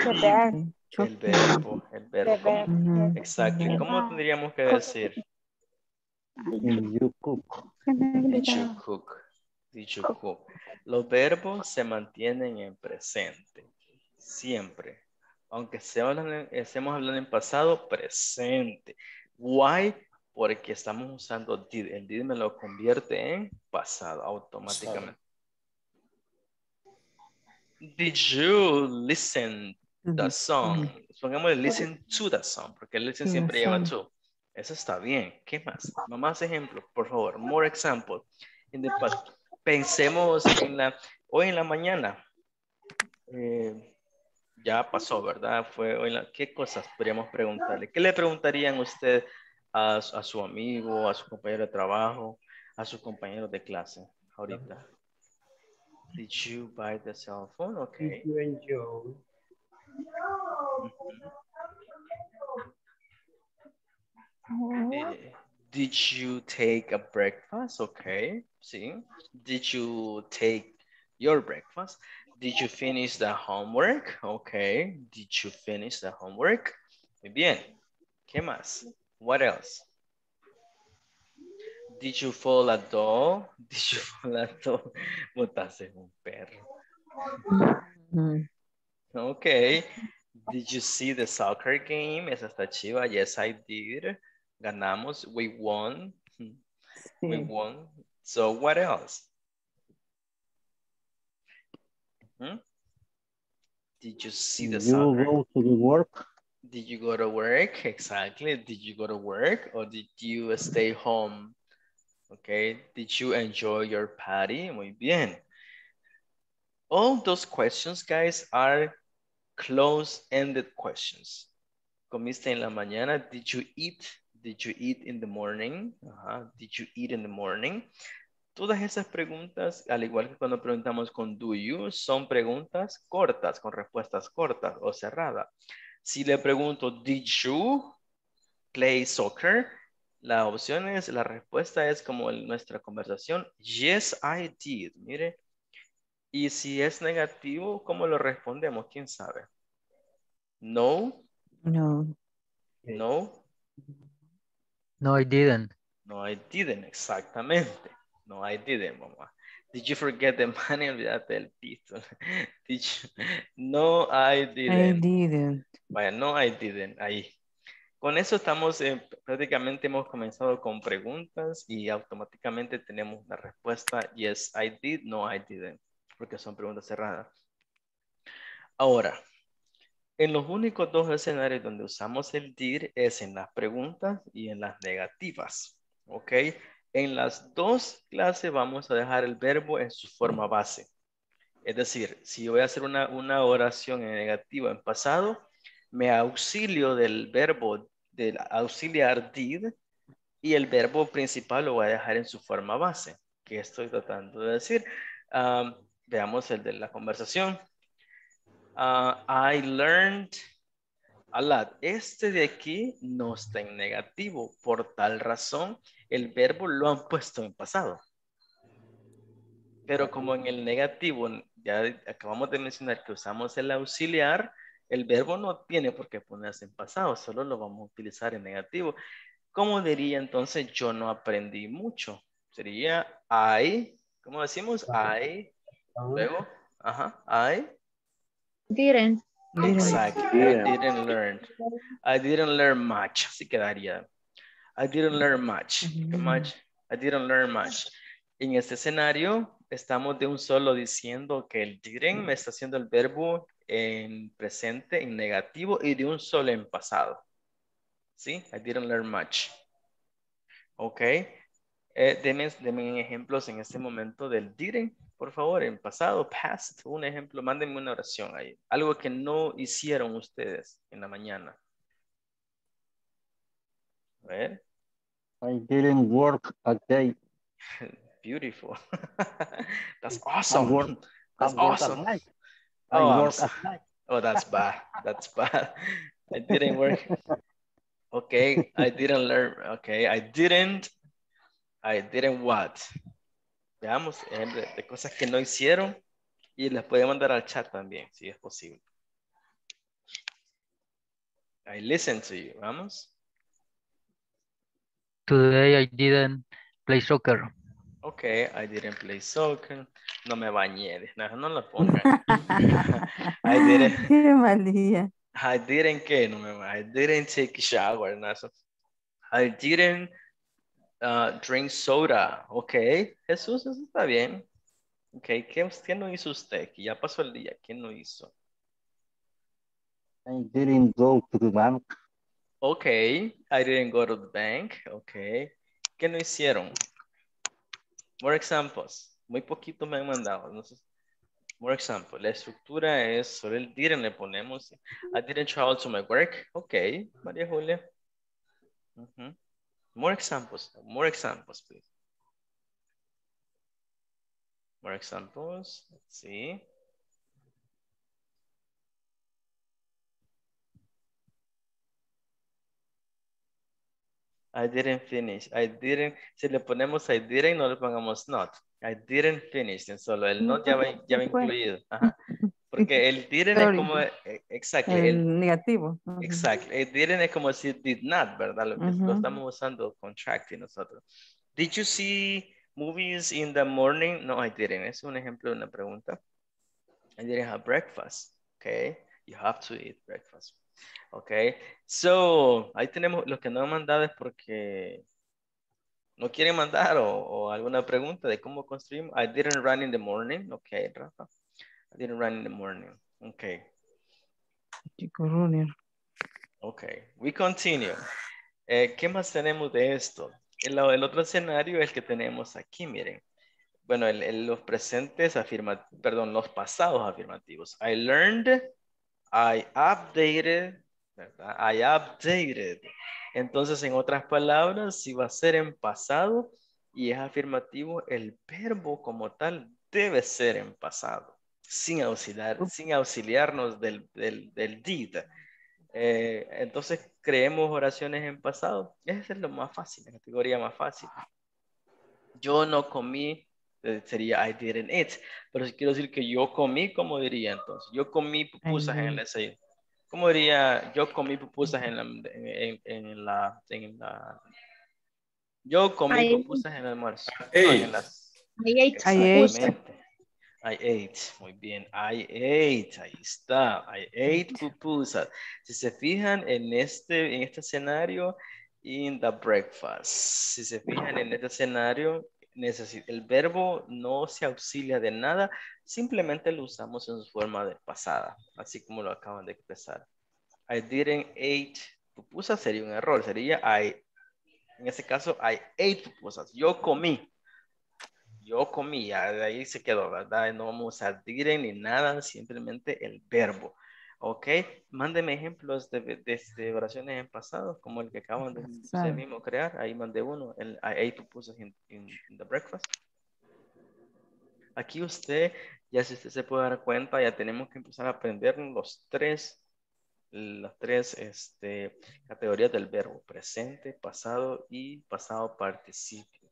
Speaker 2: Cooking.
Speaker 1: El verbo, el verbo. Exactly. ¿Cómo tendríamos que decir?
Speaker 11: Did you cook?
Speaker 1: Did you cook? Did you cook? Los verbos se mantienen en presente. Siempre. Aunque estemos hablando en pasado, presente. Why? Porque estamos usando did. El did me lo convierte en pasado automáticamente. Did you listen the song? Pongámosle listen to the song, porque el listen
Speaker 2: To the
Speaker 1: siempre lleva
Speaker 2: song.
Speaker 1: to. Eso está bien. ¿Qué más? Más ejemplos, por favor. More example. In the past. Pensemos en la, hoy en la mañana. Eh, ya pasó, ¿verdad? Fue hoy en la, ¿qué cosas podríamos preguntarle? ¿Qué le preguntarían usted a, su- a su amigo, a su compañero de trabajo, a sus compañeros de clase ahorita? Did you buy the cell phone? Okay.
Speaker 9: Did you enjoy?
Speaker 1: Eh, Did you take a breakfast? Okay. See. Did you take your breakfast? Did you finish the homework? Okay. Did you finish the homework? Muy bien. ¿Qué más? What else? Did you fall a dog? Did you fall a dog? Botaste un perro.
Speaker 2: Mm.
Speaker 1: Okay. Did you see the soccer game? Esa está chiva. Yes, I did. Ganamos. We won. We won. So what else? Hmm? Did you see the
Speaker 11: you
Speaker 1: soccer?
Speaker 11: go to the work?
Speaker 1: Did you go to work? Exactly. Did you go to work or did you stay home? Okay. Did you enjoy your party? Muy bien. All those questions, guys, are close-ended questions. ¿Comiste en la mañana? Did you eat? Did you eat in the morning? Did you eat in the morning? Todas esas preguntas, al igual que cuando preguntamos con do you, son preguntas cortas, con respuestas cortas o cerradas. Si le pregunto, did you play soccer? La opción es, la respuesta es como en nuestra conversación, yes, I did. Mire, y si es negativo, ¿cómo lo respondemos? ¿Quién sabe? No,
Speaker 2: No.
Speaker 1: no,
Speaker 8: No, I didn't.
Speaker 1: no, I didn't, exactamente. No, I didn't, mamá. Did you forget the money? Olvídate del pisto. Did you? No, I
Speaker 2: I
Speaker 1: didn't.
Speaker 2: didn't.
Speaker 1: Vaya, no, I didn't. Ahí. Con eso estamos, eh, prácticamente hemos comenzado con preguntas y automáticamente tenemos la respuesta yes, I did, no, I didn't, porque son preguntas cerradas. Ahora, en los únicos dos escenarios donde usamos el did es en las preguntas y en las negativas, ¿ok? En las dos clases vamos a dejar el verbo en su forma base. Es decir, si voy a hacer una, una oración en negativo en pasado, me auxilio del verbo del auxiliar did y el verbo principal lo voy a dejar en su forma base. ¿Qué estoy tratando de decir? Um, veamos el de la conversación. Uh, I learned a lot. Este de aquí no está en negativo. Por tal razón, el verbo lo han puesto en pasado. Pero como en el negativo, ya acabamos de mencionar que usamos el auxiliar, el verbo no tiene por qué ponerse en pasado, solo lo vamos a utilizar en negativo. ¿Cómo diría entonces yo no aprendí mucho? Sería I, ¿cómo decimos? I, luego, ajá, I
Speaker 5: Didn't.
Speaker 2: Didn't.
Speaker 1: Exactly. I didn't learn. I didn't learn much. Así quedaría. I didn't learn much. ¿Qué much? I didn't learn much. En este escenario, estamos de un solo diciendo que el didn't me está haciendo el verbo en presente, en negativo, y de un solo en pasado. ¿Sí? I didn't learn much. Ok. Eh, denme, denme ejemplos en este momento del didn't, por favor, en pasado, past, un ejemplo, mándenme una oración ahí. Algo que no hicieron ustedes en la mañana. A ver.
Speaker 11: I didn't work a day.
Speaker 1: Beautiful. That's
Speaker 11: I
Speaker 1: awesome.
Speaker 11: work,
Speaker 1: That's
Speaker 11: I work
Speaker 1: awesome.
Speaker 11: night. I
Speaker 1: Oh,
Speaker 11: work at night.
Speaker 1: Oh, that's bad. That's bad. I didn't work. Okay, I didn't learn. Okay, I didn't. I didn't what? Veamos ejemplo de cosas que no hicieron y las puede mandar al chat también, si es posible. I listen to you. Vamos.
Speaker 8: Today I didn't play soccer.
Speaker 1: Okay, I didn't play soccer. No me bañé. No, no lo pongan. I didn't.
Speaker 2: Qué malía.
Speaker 1: I didn't que no me I didn't take a shower. No, eso- I didn't uh, drink soda. Ok, Jesús, eso está bien. Ok, ¿qué, qué no hizo usted? Que ya pasó el día. ¿Qué no hizo?
Speaker 11: I didn't go to the bank.
Speaker 1: Ok, I didn't go to the bank. Ok, ¿qué no hicieron? More examples. Muy poquito me han mandado. No sé. More example. La estructura es sobre el didn't le ponemos. I didn't travel to my work. Ok, María Julia. More examples. More examples, please. More examples. Let's see. I didn't finish. I didn't. Si le ponemos I didn't, no le pongamos not. I didn't finish. En solo el not ya va, ya va incluido. Ajá. Porque el didn't es como, eh, exacto, el,
Speaker 2: El negativo.
Speaker 1: Exacto, el didn't es como si did not, ¿verdad? Lo, que- lo
Speaker 2: Ujú.
Speaker 1: estamos usando contracting nosotros. Did you see movies in the morning? No, I didn't. Es un ejemplo de una pregunta. I didn't have breakfast. Okay, you have to eat breakfast. Okay, so ahí tenemos lo que no han mandado es porque no quieren mandar o, o alguna pregunta de cómo construimos. I didn't run in the morning. Okay, Rafa. I didn't run in the morning. Okay, okay. We continue. Eh, ¿Qué más tenemos de esto? El, el otro escenario es el que tenemos aquí, miren. Bueno, el- el- los presentes afirmativos, perdón, los pasados afirmativos. I learned, I updated, ¿verdad? I updated. Entonces, en otras palabras, si va a ser en pasado y es afirmativo, el verbo como tal debe ser en pasado, sin auxiliar, sin auxiliarnos del, del, del did. Eh, entonces, creemos oraciones en pasado. Ese es lo más fácil, la categoría más fácil. Yo no comí, eh, sería I didn't eat. Pero si quiero decir que yo comí, ¿cómo diría entonces? Yo comí pupusas en el desayuno. ¿Cómo diría yo comí pupusas en la, en, en la, en la- Yo comí
Speaker 5: I-
Speaker 1: pupusas en el almuerzo. No, en las-
Speaker 5: I ate
Speaker 2: I ate.
Speaker 1: Muy bien. I ate, ahí está. I ate pupusas. Si se fijan en este, en este escenario, in the breakfast. Si se fijan en este escenario, el verbo no se auxilia de nada, simplemente lo usamos en su forma pasada, así como lo acaban de expresar. I didn't eat pupusas sería un error, sería I, en este caso, I ate pupusas. Yo comí. Yo comí, ya de ahí se quedó, ¿verdad? No vamos a didn't ni nada, simplemente el verbo. ¿Ok? Mándeme ejemplos de, de, de oraciones en pasado, como el que acaban de mismos crear. Ahí mandé uno, el I ate pupusas in, in- in the breakfast. Aquí usted, ya si usted se puede dar cuenta, ya tenemos que empezar a aprender los tres, las tres este, categorías del verbo, presente, pasado y pasado participio.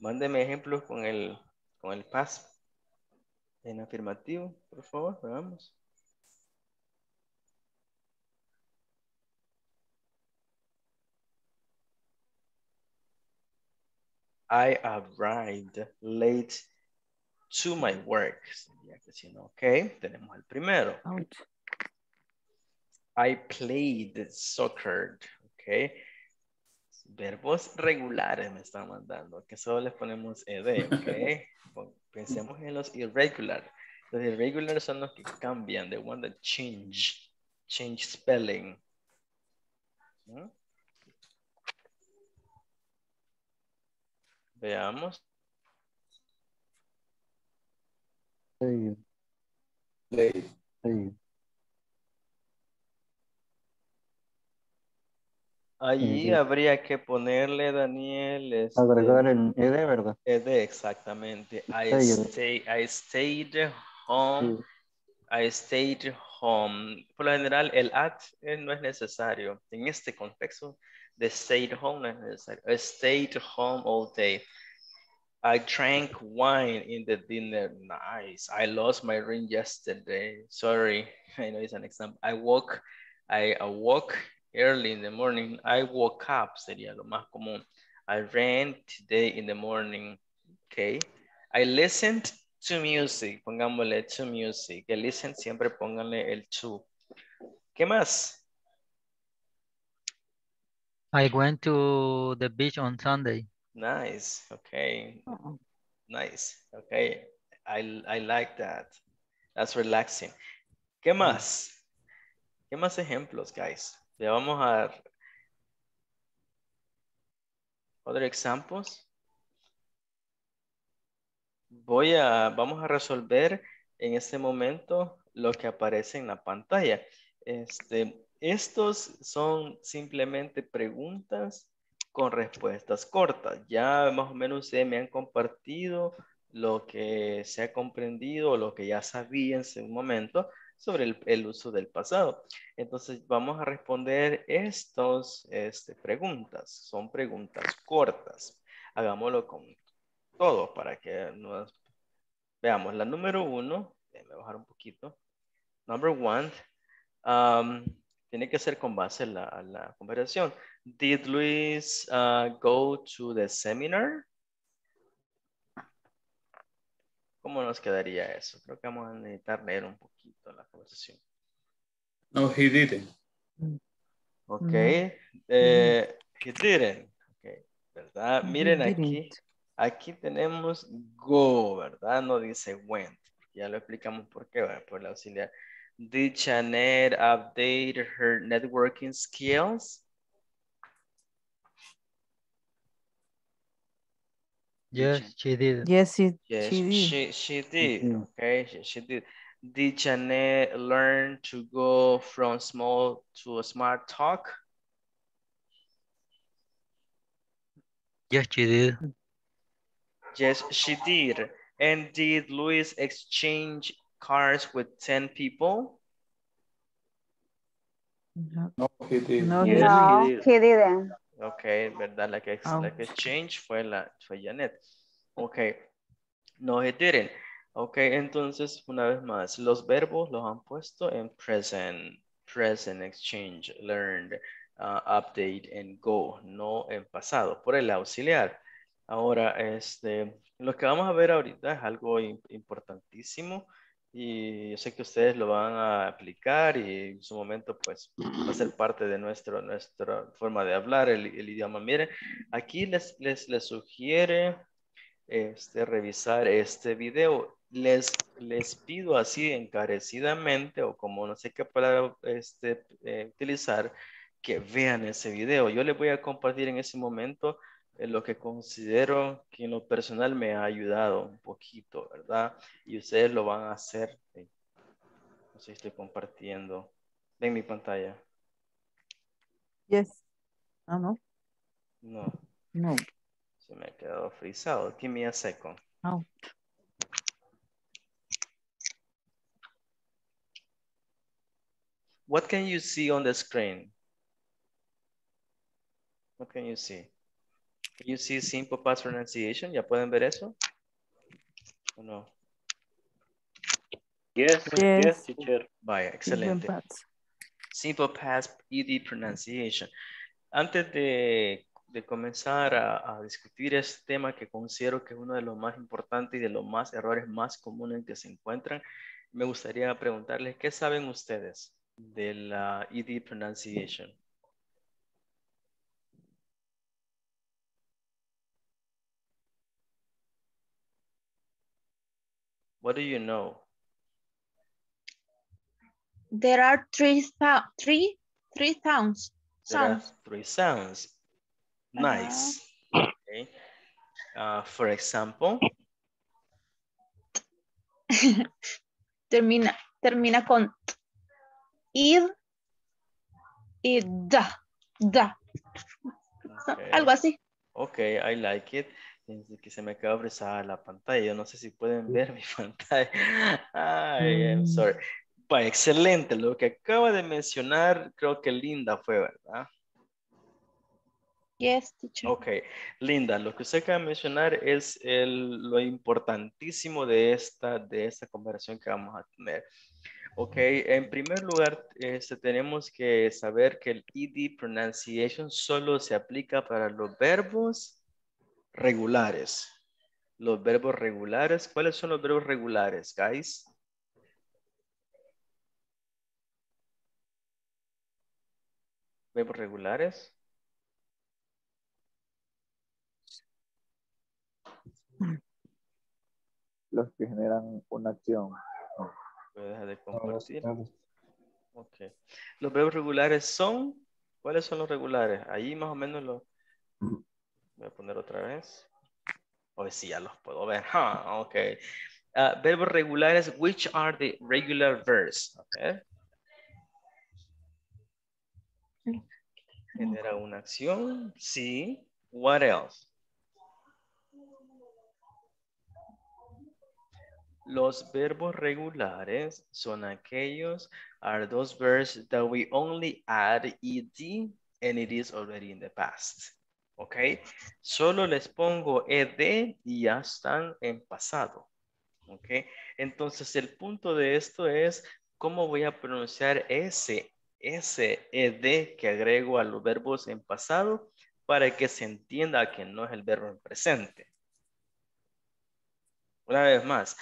Speaker 1: Mándeme ejemplos con el, con el past en afirmativo, por favor, veamos. I arrived late to my work. Sería que si no, ok, tenemos el primero. I played soccer. Ok. Verbos regulares me están mandando, que solo les ponemos ed, ok. Pensemos en los irregular. Los irregular son los que cambian, the one that change, change spelling. ¿Mm? Veamos.
Speaker 11: Played.
Speaker 4: Play.
Speaker 11: Played.
Speaker 1: Allí
Speaker 11: Ujú.
Speaker 1: habría que ponerle, Daniel, este,
Speaker 11: Agregar el ed, ¿verdad?
Speaker 1: ed, exactamente. I,
Speaker 11: Stayed.
Speaker 1: stay, I stayed home. I stayed home. Por lo general, el at eh, no es necesario. En este contexto, de stayed home no es necesario. I stayed home all day. I drank wine in the dinner. Nice. I lost my ring yesterday. Sorry. I know it's an example. I woke, I awoke early in the morning. I woke up sería lo más común. I ran today in the morning. Okay. I listened to music. Pongámosle to music. El listen siempre pónganle el to. ¿Qué más?
Speaker 8: I went to the beach on Sunday.
Speaker 1: Nice. Okay.
Speaker 2: Oh,
Speaker 1: Nice. Okay. I, I like that. That's relaxing. ¿Qué más? ¿Qué más ejemplos, guys? Ya vamos a... Other examples. Voy a, vamos a resolver en este momento lo que aparece en la pantalla. Este, estos son simplemente preguntas con respuestas cortas. Ya más o menos ustedes me han compartido lo que se ha comprendido, lo que ya sabía en ese momento sobre el, uso del pasado. Entonces vamos a responder estas este, preguntas. Son preguntas cortas. Hagámoslo con todo para que veamos. La número uno, déjame bajar un poquito. Number one, um, tiene que ser con base a la conversación. Did Luis uh, go to the seminar? ¿Cómo nos quedaría eso? Creo que vamos a necesitar leer un poquito la conversación.
Speaker 4: No, he didn't.
Speaker 1: Ok.
Speaker 2: No.
Speaker 1: Eh, he didn't. Ok. ¿Verdad?
Speaker 2: He
Speaker 1: Miren aquí.
Speaker 2: didn't.
Speaker 1: Aquí tenemos go, ¿verdad? No dice went. Ya lo explicamos por qué, ¿verdad? por la auxiliar. Did Janet update her networking skills?
Speaker 8: Yes, she did.
Speaker 2: Yes, it,
Speaker 1: Yes,
Speaker 2: she did.
Speaker 1: she, she did. Okay, she, she did. Did Janet learn to go from small to a smart talk?
Speaker 8: Yes, she did.
Speaker 1: Yes, she did. And did Luis exchange cards with 10 people?
Speaker 2: No,
Speaker 4: No, he did.
Speaker 2: no,
Speaker 11: Yes,
Speaker 2: he
Speaker 5: No,
Speaker 11: he did.
Speaker 5: he didn't.
Speaker 1: Ok, ¿verdad? La que,
Speaker 2: Oh.
Speaker 1: la que exchange fue, la, fue Janet. Ok. No, he didn't. Ok, entonces, una vez más, los verbos los han puesto en present, present exchange, learned, uh, update, and go, no en pasado, por el auxiliar. Ahora, este, lo que vamos a ver ahorita es algo im- importantísimo y yo sé que ustedes lo van a aplicar y en su momento, pues, va a ser parte de nuestro, nuestra forma de hablar el, idioma. Miren, aquí les, les, les sugiere este, revisar este video. Les, les pido así encarecidamente o como no sé qué palabra este, eh, utilizar, que vean ese video. Yo les voy a compartir en ese momento eh, lo que considero que en lo personal me ha ayudado un poquito, ¿verdad? Y ustedes lo van a hacer. eh, No sé si estoy compartiendo. Ven mi pantalla.
Speaker 2: Yes. Ah, no.
Speaker 1: No,
Speaker 2: No.
Speaker 1: se me ha quedado frisado. Give me a second.
Speaker 2: Oh.
Speaker 1: What can you see on the screen? What can you see? Can you see simple past pronunciation? ¿Ya pueden ver eso? ¿O no?
Speaker 11: Yes,
Speaker 2: Yes.
Speaker 11: yes, teacher.
Speaker 1: Vaya,
Speaker 2: Simple
Speaker 1: excelente.
Speaker 2: past.
Speaker 1: Simple past ED pronunciation. Antes de, de comenzar a, a discutir este tema que considero que es uno de los más importantes y de los más errores más comunes que se encuentran, me gustaría preguntarles, ¿qué saben ustedes de la ED pronunciation. What do you know?
Speaker 5: There are three three three sounds. Sounds.
Speaker 1: three sounds. Nice. Okay. Uh, for example,
Speaker 5: termina termina con id y da da.
Speaker 1: Okay.
Speaker 5: Algo así.
Speaker 1: Okay, I like it. Fíjense que se me acaba de la pantalla. Yo no sé si pueden ver mi pantalla. Ay, I'm sorry. Va, excelente. Lo que acaba de mencionar, creo que Linda fue, ¿verdad?
Speaker 5: Yes, teacher.
Speaker 1: Ok, Linda, lo que usted acaba de mencionar es el- lo importantísimo de esta, de esta conversación que vamos a tener. Ok, en primer lugar, este, tenemos que saber que el ED pronunciation solo se aplica para los verbos regulares. Los verbos regulares, ¿cuáles son los verbos regulares, guys? Verbos regulares.
Speaker 7: Los que generan una acción.
Speaker 1: Voy a dejar de compartir. Ok. Los verbos regulares son, ¿cuáles son los regulares? Ahí más o menos lo voy a poner otra vez. Hoy sí ya los puedo ver. Ah, ok. Ah, verbos regulares, which are the regular verbs? Ok. Genera una acción. Sí. What else? Los verbos regulares son aquellos are those verbs that we only add ed and it is already in the past. ¿Ok? Solo les pongo ed y ya están en pasado. ¿Ok? Entonces el punto de esto es cómo voy a pronunciar ese, ese ed que agrego a los verbos en pasado para que se entienda que no es el verbo en presente. Una vez más,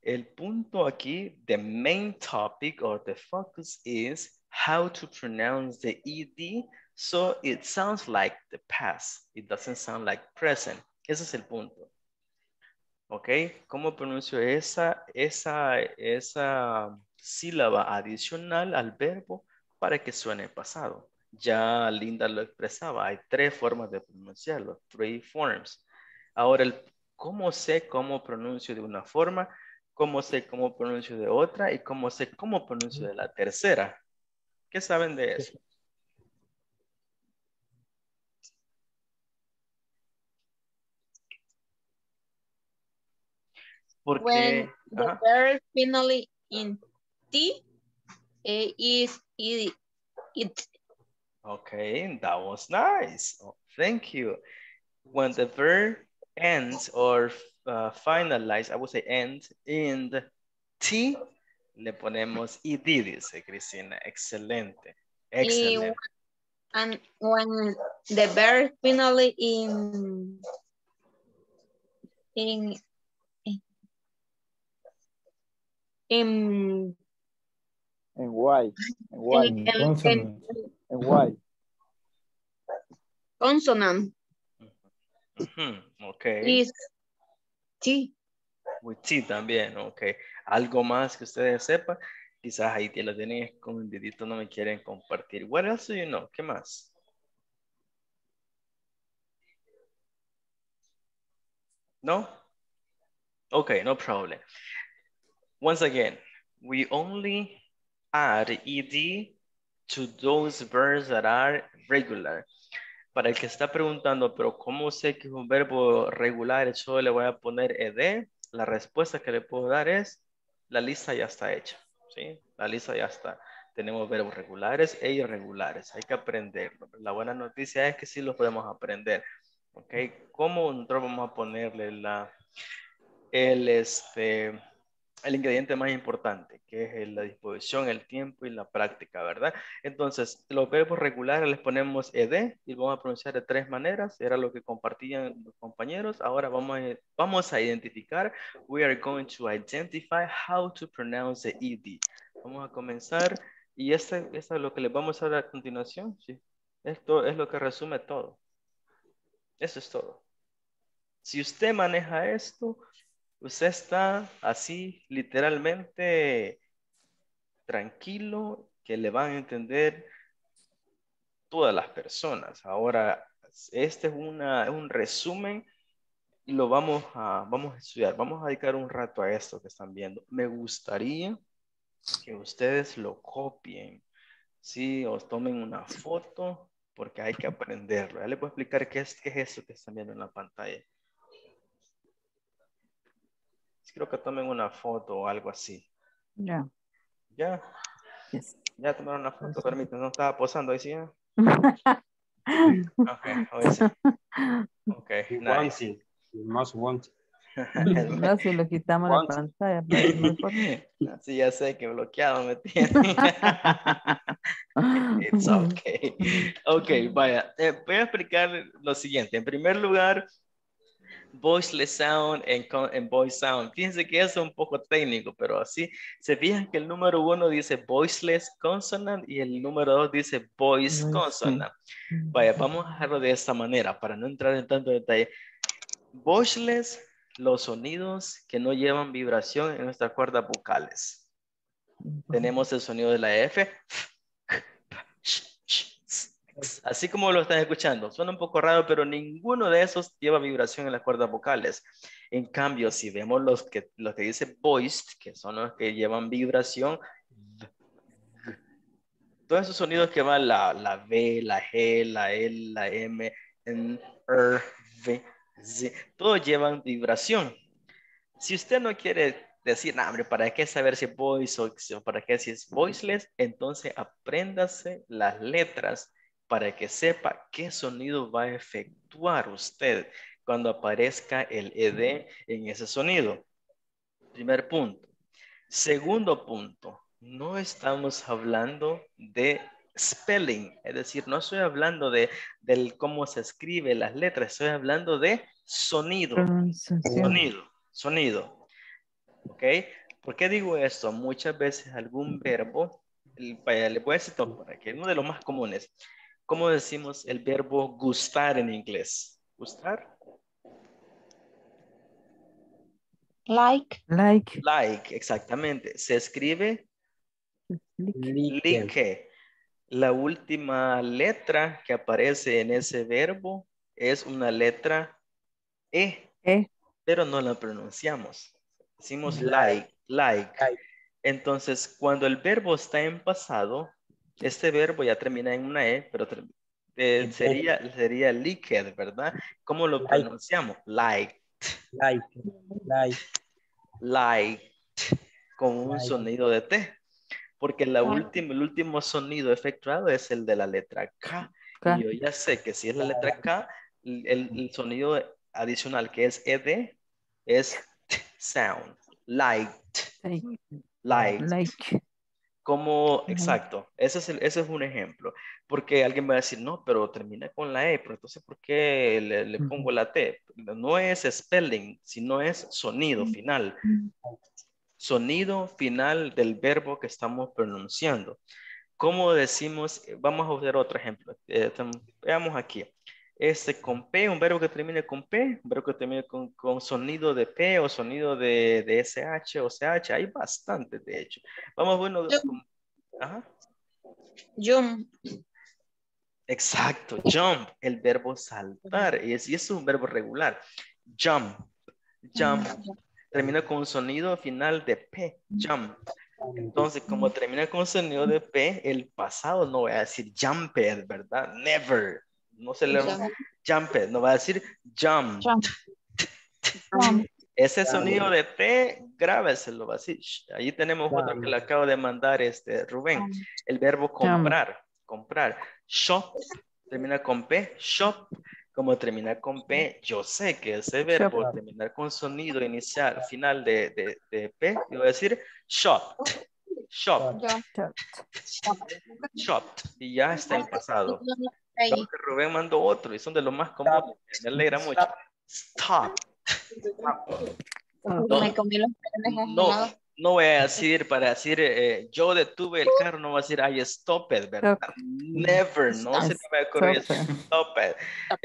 Speaker 1: el punto aquí, the main topic or the focus is how to pronounce the ed so it sounds like the past. It doesn't sound like present. Ese es el punto. ¿Ok? ¿Cómo pronuncio esa, esa, esa sílaba adicional al verbo para que suene pasado? Ya Linda lo expresaba. Hay tres formas de pronunciarlo. Three forms. Ahora, el, ¿cómo sé cómo pronuncio de una forma? cómo sé cómo pronuncio de otra y cómo sé cómo pronuncio de la tercera. ¿Qué saben de eso? Porque,
Speaker 10: When the
Speaker 1: ajá,
Speaker 10: verb finally in T eh, is it, it.
Speaker 1: okay, that was nice. Oh, thank you. When the verb ends or uh, finalize, I would say end in the T, le ponemos ed, dice Cristina. Excelente. Excelente.
Speaker 10: And when the verb finally in in in
Speaker 7: En why. En why.
Speaker 10: in, in,
Speaker 3: Consonant.
Speaker 7: En why.
Speaker 10: consonant
Speaker 1: Ujú, Okay.
Speaker 10: is T.
Speaker 1: With T también, ok. Algo más que ustedes sepan, quizás ahí te lo tienen escondidito, no me quieren compartir. What else do you know? ¿Qué más? No? Okay, no problem. Once again, we only add ed to those verbs that are regular. Para el que está preguntando, pero ¿cómo sé que es un verbo regular? Solo le voy a poner ed. La respuesta que le puedo dar es, la lista ya está hecha, ¿sí? La lista ya está. Tenemos verbos regulares e irregulares. Hay que aprenderlo. La buena noticia es que sí los podemos aprender, ¿ok? ¿Cómo nosotros vamos a ponerle la, el, este, el ingrediente más importante, que es la disposición, el tiempo y la práctica, ¿verdad? Entonces, los verbos regulares les ponemos ed y vamos a pronunciar de tres maneras. Era lo que compartían los compañeros. Ahora vamos a, vamos a identificar. We are going to identify how to pronounce the ed. Vamos a comenzar Y este, esto es lo que les vamos a dar a continuación. Sí. Esto es lo que resume todo. Eso es todo. Si usted maneja esto, usted está así literalmente tranquilo, que le van a entender todas las personas. Ahora, este es una, un resumen y lo vamos a, vamos a estudiar. Vamos a dedicar un rato a esto que están viendo. Me gustaría que ustedes lo copien, ¿sí? O tomen una foto porque hay que aprenderlo. Ya les voy a explicar qué es, qué es eso que están viendo en la pantalla. Creo que tomen una foto o algo así.
Speaker 2: Ya.
Speaker 1: ¿Ya?
Speaker 2: Yes.
Speaker 1: Ya tomaron una foto, permítanme, no estaba posando ahí, ¿sí? ya? Ok, ahora sí. Ok,
Speaker 9: You
Speaker 1: nice.
Speaker 9: want it. You must want it.
Speaker 2: No, si lo quitamos la pantalla. pero importa.
Speaker 1: Sí, ya sé que bloqueado me tiene. It's okay. Ok, vaya. eh, voy a explicar lo siguiente. En primer lugar, voiceless sound con- en voice sound. Fíjense que eso es un poco técnico, pero así se fijan que el número uno dice voiceless consonant y el número dos dice voice consonant. Vaya, vamos a hacerlo de esta manera para no entrar en tanto detalle. Voiceless, los sonidos que no llevan vibración en nuestras cuerdas vocales. Tenemos el sonido de la F. Así como lo están escuchando. Suena un poco raro, pero ninguno de esos lleva vibración en las cuerdas vocales. En cambio, si vemos los que, los que dice voiced, que son los que llevan vibración, todos esos sonidos que van la, la B, la G, la L, la M, N, R, V, Z, todos llevan vibración. Si usted no quiere decir, "Nah, hombre, ¿para qué saber si es voice o para qué si es voiceless? Entonces apréndase las letras para que sepa qué sonido va a efectuar usted cuando aparezca el ED en ese sonido. Primer punto. Segundo punto, no estamos hablando de spelling, es decir, no estoy hablando de del cómo se escribe las letras, estoy hablando de sonido, sonido, sonido. ¿Ok? ¿Por qué digo esto? Muchas veces algún verbo, le voy a decir todo para que uno de los más comunes. ¿Cómo decimos el verbo gustar en inglés? ¿Gustar?
Speaker 5: Like.
Speaker 2: Like.
Speaker 1: Like, exactamente. Se escribe
Speaker 2: Like.
Speaker 1: like. La última letra que aparece en ese verbo es una letra E,
Speaker 2: E.
Speaker 1: pero no la pronunciamos. Decimos like, like. Entonces, cuando el verbo está en pasado, este verbo ya termina en una E, pero eh, sería, sería liquid, ¿verdad? ¿Cómo lo pronunciamos? Like,
Speaker 9: Like, like.
Speaker 1: like, con un
Speaker 9: Like.
Speaker 1: sonido de T. Porque la última, el último sonido efectuado es el de la letra K.
Speaker 2: K.
Speaker 1: Y yo ya sé que si es la letra K, el, el sonido adicional que es ED es T sound. Light,
Speaker 2: Like.
Speaker 1: light. Como, exacto, ese es, el- ese es un ejemplo. Porque alguien va a decir, no, pero termina con la E, pero entonces, ¿por qué le, le pongo la T? No es spelling, sino es sonido final. Sonido final del verbo que estamos pronunciando. ¿Cómo decimos? Vamos a usar otro ejemplo. Eh, veamos aquí. Este con P, un verbo que termine con P, un verbo que termine con, con sonido de P o sonido de, de SH o CH. Hay bastantes, de hecho. Vamos, bueno. con- Ajá.
Speaker 10: Jump.
Speaker 1: Exacto, jump, el verbo saltar, y es, y es un verbo regular. Jump, jump, termina con un sonido final de P, jump. Entonces, como termina con sonido de P, el pasado no va a decir jumped, ¿verdad? Never. No se le jumped, no va a decir jump. Ese sonido de T, grábeselo así. Shh, Ahí tenemos otro que le acabo de mandar este Rubén. El verbo comprar, comprar. Shop, termina con P, shop. Como termina con P, yo sé que ese verbo
Speaker 2: Shop.
Speaker 1: terminar con sonido inicial, final de, de, de P, yo voy a decir shop, shop, shop. Y ya está en pasado. Que Rubén mandó otro y son de los más comunes. Me alegra mucho. Stop.
Speaker 10: Me comí los
Speaker 1: No, no voy a decir para decir eh, yo detuve el carro, no voy a decir I stopped, ¿verdad?
Speaker 2: Stop.
Speaker 1: Never, no se me va a ocurrir
Speaker 2: Stop.
Speaker 1: stop it.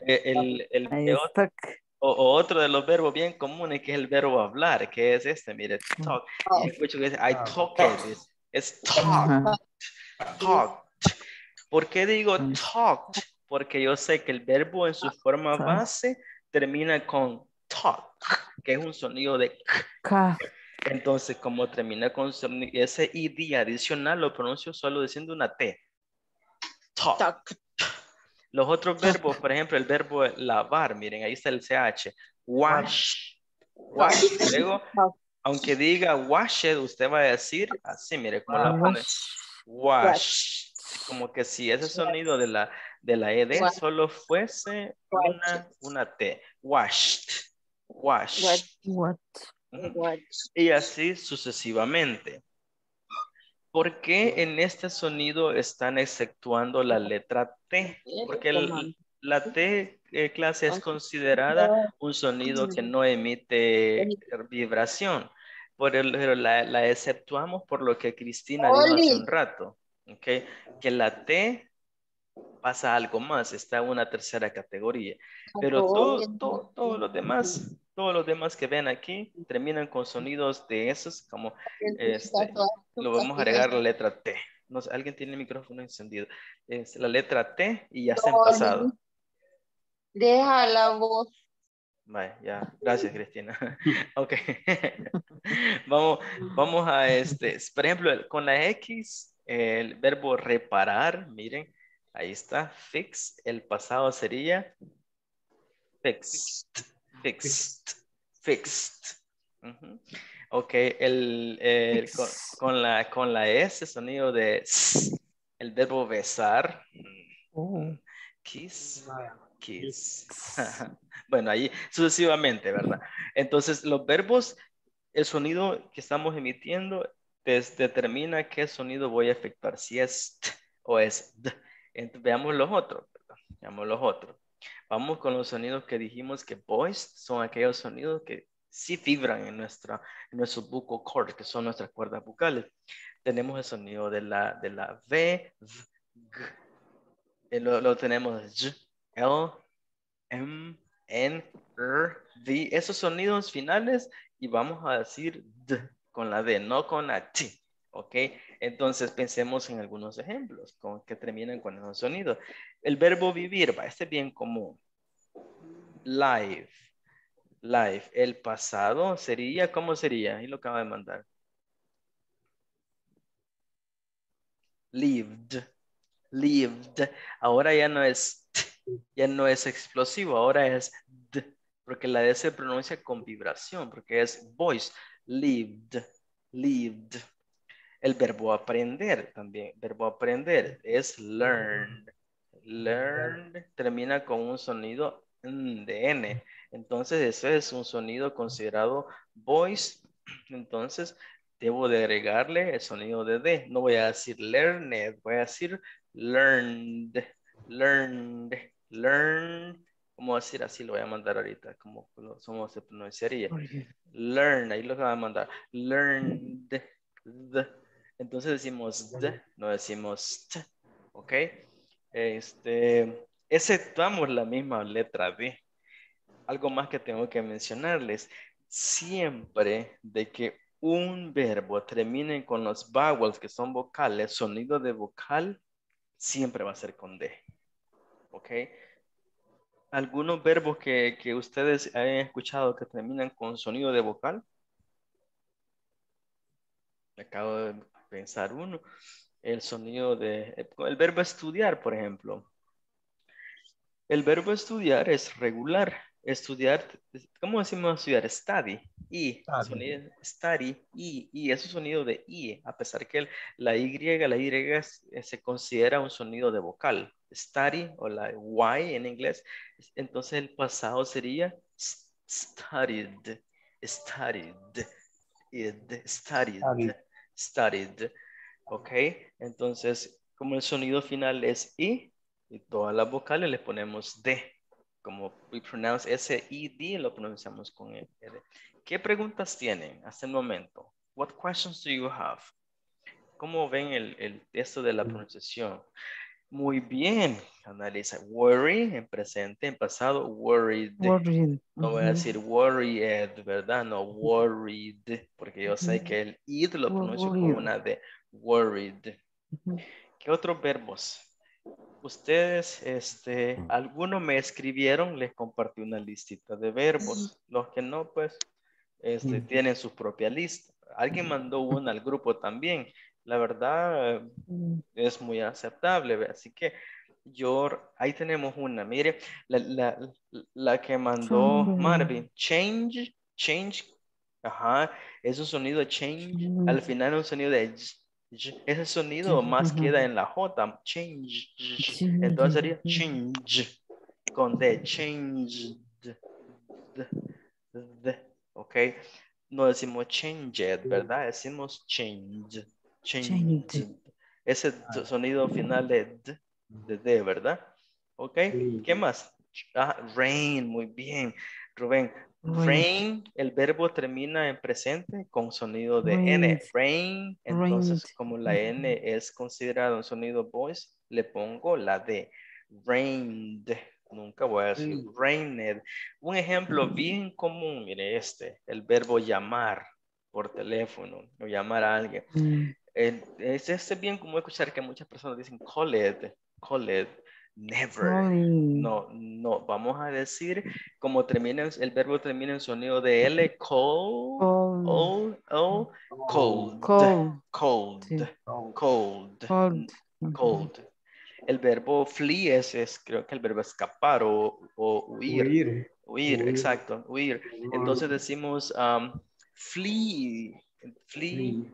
Speaker 1: Eh, el, el,
Speaker 2: I
Speaker 1: el otro, o, o otro de los verbos bien comunes que es el verbo hablar, que es este, mire, talk. Y escucho que dice, I talked, es, es talk,
Speaker 2: Ajá.
Speaker 1: talked. ¿Por qué digo
Speaker 2: Mm.
Speaker 1: talked? Porque yo sé que el verbo en su forma base termina con talk, que es un sonido de
Speaker 2: Ca-
Speaker 1: entonces, como termina con ese id adicional, lo pronuncio solo diciendo una T. Talk.
Speaker 10: Talk.
Speaker 1: Los otros verbos, por ejemplo, el verbo lavar, miren, ahí está el CH. Wash. Wash. Luego, aunque diga washed, usted va a decir así, mire, como la pone. Wash. Como que si ese sonido de la, de la ED solo fuese una, una T. Washed. Wash.
Speaker 2: What?
Speaker 10: What?
Speaker 1: y así sucesivamente. ¿Por qué en este sonido están exceptuando la letra T? Porque el- la T eh, clase es considerada un sonido que no emite vibración, por el- pero la, la exceptuamos por lo que Cristina dijo hace un rato, ¿ok? Que la T pasa algo más, está en una tercera categoría. Pero todo, todo- todos los demás, todos los demás que ven aquí terminan con sonidos de esos, como este, lo vamos a agregar la letra T. No sé, alguien tiene el micrófono encendido. Es la letra T y ya está en
Speaker 10: No,
Speaker 1: pasado.
Speaker 10: Deja la voz.
Speaker 1: Vale, ya. Gracias, Cristina. ok. vamos, vamos a este. Por ejemplo, con la X, el verbo reparar, miren, ahí está, fix. El pasado sería fixed, fixed, fixed. Ujú. Ok, el, el- con, con la, con la S, sonido de S, el verbo besar.
Speaker 2: Oh.
Speaker 1: Kiss. Kiss. bueno, ahí sucesivamente, ¿verdad? Entonces, los verbos, el sonido que estamos emitiendo determina qué sonido voy a efectuar, si es t o es d. Entonces, veamos los otros. Veamos los otros. Vamos con los sonidos que dijimos que voice son aquellos sonidos que sí vibran en, nuestra, en nuestro vocal cord, que son nuestras cuerdas vocales. Tenemos el sonido de la, de la V, V, G. Eh, Lo, lo tenemos J, L, M, N, R, V. Esos sonidos finales y vamos a decir D con la D, no con la T. ¿Ok? Entonces pensemos en algunos ejemplos con, que terminan con esos sonidos. El verbo vivir, va, este es bien común. Live. Live. El pasado sería, ¿cómo sería? Ahí lo acaba de mandar. Lived. Lived. Ahora ya no es t, ya no es explosivo, ahora es d, porque la D se pronuncia con vibración, porque es voice. Lived. Lived. El verbo aprender también, verbo aprender es learned. Learned termina con un sonido de N. Entonces, eso es un sonido considerado voice. Entonces, debo de agregarle el sonido de D. No voy a decir learned, voy a decir learned, learned, learned. ¿Cómo decir así? Lo voy a mandar ahorita, como, como se pronunciaría. Learn, ahí lo voy a mandar. Learned. the. Entonces decimos d, no decimos t. ¿Ok? Este, exceptuamos la misma letra D. Algo más que tengo que mencionarles. Siempre de que un verbo termine con los vowels que son vocales, sonido de vocal, siempre va a ser con D. ¿Ok? ¿Algunos verbos que, que ustedes hayan escuchado que terminan con sonido de vocal? Acabo de pensar uno. El sonido de... El verbo estudiar, por ejemplo. El verbo estudiar es regular. Estudiar, ¿cómo decimos estudiar? Study. Y, sonido, study, y, y ese sonido de I, a pesar que el- la Y, la Y es- eh, se considera un sonido de vocal. Study o la Y en inglés. Entonces el pasado sería studied, studied, id, studied,
Speaker 9: Studied.
Speaker 1: studied. Ok, entonces como el sonido final es I, y todas las vocales le ponemos D. Como we pronounce S-I-D, lo pronunciamos con E. D. ¿Qué preguntas tienen hasta el momento? what questions do you have? ¿Cómo ven el, el esto de la pronunciación? Muy bien, analiza. Worry en presente, en pasado, worried.
Speaker 2: Worried.
Speaker 1: No voy a decir worried, ¿verdad? No, worried, porque yo sé que el id lo pronuncio como una de worried. ¿Qué otros verbos? Ustedes, este, algunos me escribieron, les compartí una listita de verbos. Los que no, pues, este, tienen su propia lista. Alguien mandó una al grupo también. La verdad,
Speaker 2: Mm,
Speaker 1: es muy aceptable. Así que yo, ahí tenemos una. Mire, la, la- la que mandó
Speaker 2: Change.
Speaker 1: Marvin, change, change, ajá, es un sonido de change, al final es un sonido de. Ese sonido más queda en la J, change, entonces sería change, con D, change, ok, no decimos changed, ¿verdad? Decimos change, change, ese t- sonido final de D, de D, ¿verdad? Ok, ¿qué más? Ah, rain, muy bien. Rubén,
Speaker 2: Rain.
Speaker 1: rain, el verbo termina en presente con sonido de N. Rain, entonces como la N es considerado un sonido voice, le pongo la D. Rained. Nunca voy a decir rained. Un ejemplo bien común, mire este, el verbo llamar por teléfono o llamar a alguien.
Speaker 2: Mm,
Speaker 1: El- es este bien común escuchar que muchas personas dicen called, called, never. No, no, vamos a decir como termina, en- el verbo termina en sonido de L, cold,
Speaker 2: Cold.
Speaker 1: cold,
Speaker 2: Cold.
Speaker 1: cold,
Speaker 2: Sí.
Speaker 1: cold,
Speaker 2: Cold. Ujú.
Speaker 1: cold. El verbo flee es, es creo que el verbo escapar o, o huir.
Speaker 9: Huir.
Speaker 1: Huir,
Speaker 9: Huir.
Speaker 1: exacto, huir. Entonces decimos um, flee, flee.
Speaker 9: Flee.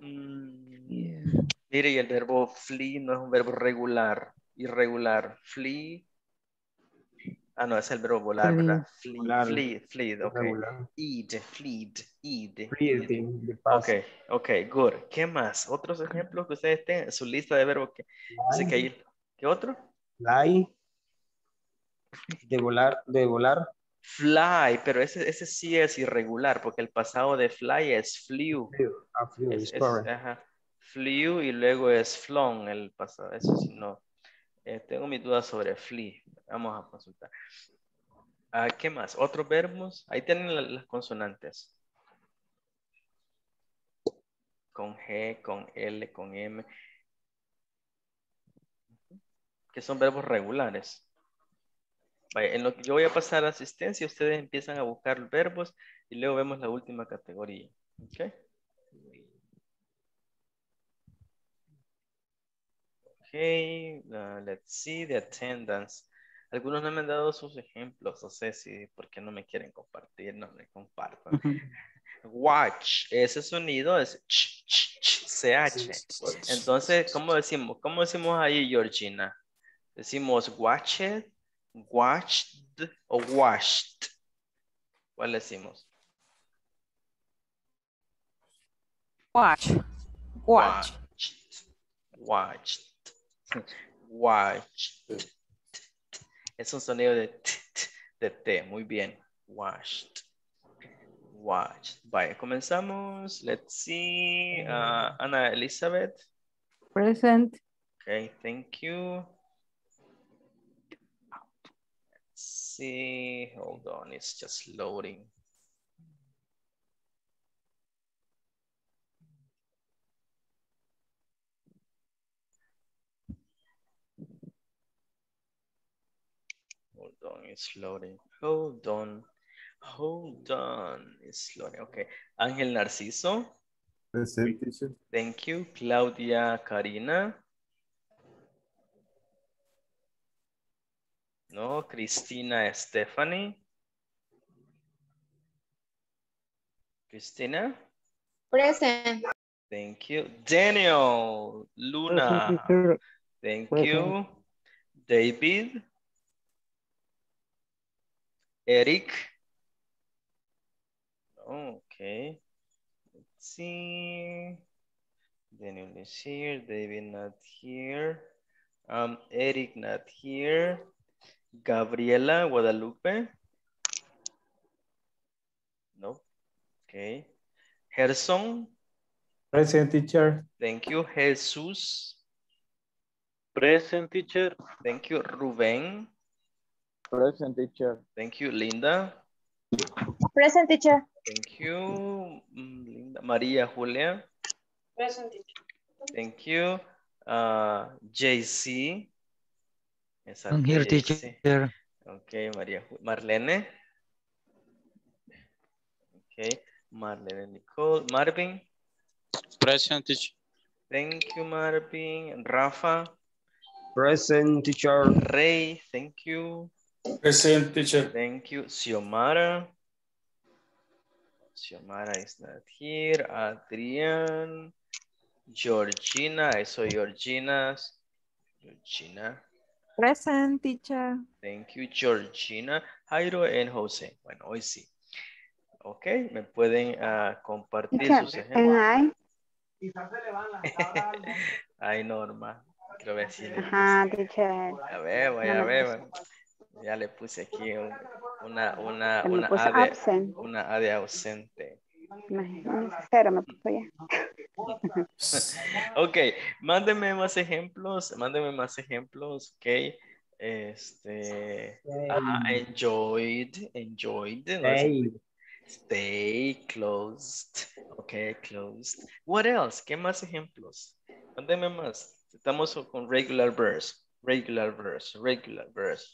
Speaker 1: mm,
Speaker 2: Yeah.
Speaker 1: Mire, y el verbo flee no es un verbo regular, irregular. Flee. Ah, no, es el verbo volar, ¿verdad? Flee,
Speaker 9: Volar.
Speaker 1: flee, flee, ok.
Speaker 9: Regular.
Speaker 1: Eat, fleed, eat.
Speaker 9: Breathing.
Speaker 1: Ok, ok, good. ¿Qué más? ¿Otros ejemplos que ustedes tengan en su lista de verbos? Que, dice que hay- ¿Qué otro?
Speaker 9: Fly. De volar. De volar.
Speaker 1: Fly, pero ese, ese sí es irregular, porque el pasado de fly es flew.
Speaker 9: Ah, flew,
Speaker 1: Es,
Speaker 9: is
Speaker 1: es-
Speaker 9: correct.
Speaker 1: ajá, flew y luego es flown el pasado. Eso sí, no. Eh, tengo mis dudas sobre flee. Vamos a consultar. Ah, ¿Qué más? ¿Otros verbos? Ahí tienen la- las consonantes. Con G, con L, con M. Que son verbos regulares. En lo que yo voy a pasar a asistencia, ustedes empiezan a buscar verbos y luego vemos la última categoría. ¿Ok? Okay, uh, let's see the attendance. Algunos no me han dado sus ejemplos, no sé si porque no me quieren compartir, no me compartan. Watch, ese sonido es ch, ch, ch, ch. Entonces, ¿cómo decimos? ¿Cómo decimos ahí, Georgina? Decimos watched, watched o washed. ¿Cuál decimos?
Speaker 12: Watch. Watch.
Speaker 1: Watched. Watched. Es un sonido de t, t, de T. Muy bien. Washed. Watched. Vaya, comenzamos. Let's see. Uh, Ana Elizabeth.
Speaker 2: Present.
Speaker 1: Okay, thank you. Let's see. Hold on, it's just loading. Hold on, it's loading. Hold on. Hold on. It's loading. Okay. Ángel Narciso.
Speaker 6: Present, teacher.
Speaker 1: Thank you. Claudia Karina. No, Cristina Stephanie. Cristina.
Speaker 10: Present.
Speaker 1: Thank you. Daniel Luna.
Speaker 11: teacher.
Speaker 1: Thank
Speaker 11: Present.
Speaker 1: you. David. Eric. Okay. Let's see. Daniel is here. David not here. Um, Eric not here. Gabriela Guadalupe. No. Okay. Gerson.
Speaker 3: Present teacher.
Speaker 1: Thank you. Jesus.
Speaker 11: Present teacher.
Speaker 1: Thank you. Rubén.
Speaker 7: Present teacher.
Speaker 1: Thank you. Linda.
Speaker 5: Present teacher.
Speaker 1: Thank you. mm, Linda. María Julia.
Speaker 10: Present teacher.
Speaker 1: Thank you. Uh, JC. Exacto,
Speaker 8: I'm here,
Speaker 1: JC.
Speaker 8: teacher.
Speaker 1: Ok, María Marlene. Ok, Marlene Nicole. Marvin.
Speaker 13: Present teacher.
Speaker 1: Thank you, Marvin. Rafa.
Speaker 9: Present teacher.
Speaker 1: Ray, Thank you.
Speaker 4: Present teacher.
Speaker 1: Thank you. Xiomara. Xiomara is not here. Adrian. Georgina. I saw Georgina. Georgina.
Speaker 12: Present teacher.
Speaker 1: Thank you, Georgina, Jairo and José. Bueno, hoy sí. Ok, me pueden ah, compartir sus ejemplos. Ay, Norma. Quiero ver si le
Speaker 10: Ajá, teacher.
Speaker 1: A ver, voy a ver. Ya le puse aquí un- una, una,
Speaker 10: me
Speaker 1: una, A de,
Speaker 10: absent.
Speaker 1: una A de ausente.
Speaker 10: Imagínate, Cero me puso ya.
Speaker 1: Ok, mándenme más ejemplos, mándenme más ejemplos, ok. Este, enjoyed, enjoyed.
Speaker 9: Stay.
Speaker 1: Closed. Ok, closed. What else? ¿Qué más ejemplos? Mándenme más. Estamos con regular verse. Regular verse. Regular verse.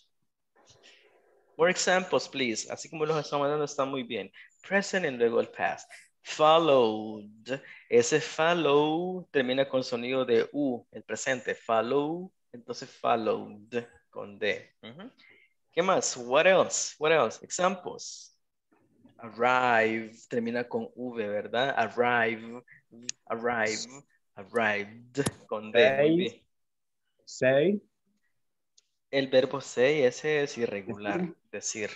Speaker 1: More examples, please. Así como los estamos dando, está muy bien. Present y luego el past. Followed. Ese follow termina con sonido de U, el presente. Follow. Entonces followed con D. ¿Qué más? What else? What else? Examples. Arrive, termina con V, ¿verdad? Arrive, arrive, arrived, con D.
Speaker 9: Say.
Speaker 1: El verbo say, ese es irregular, decir,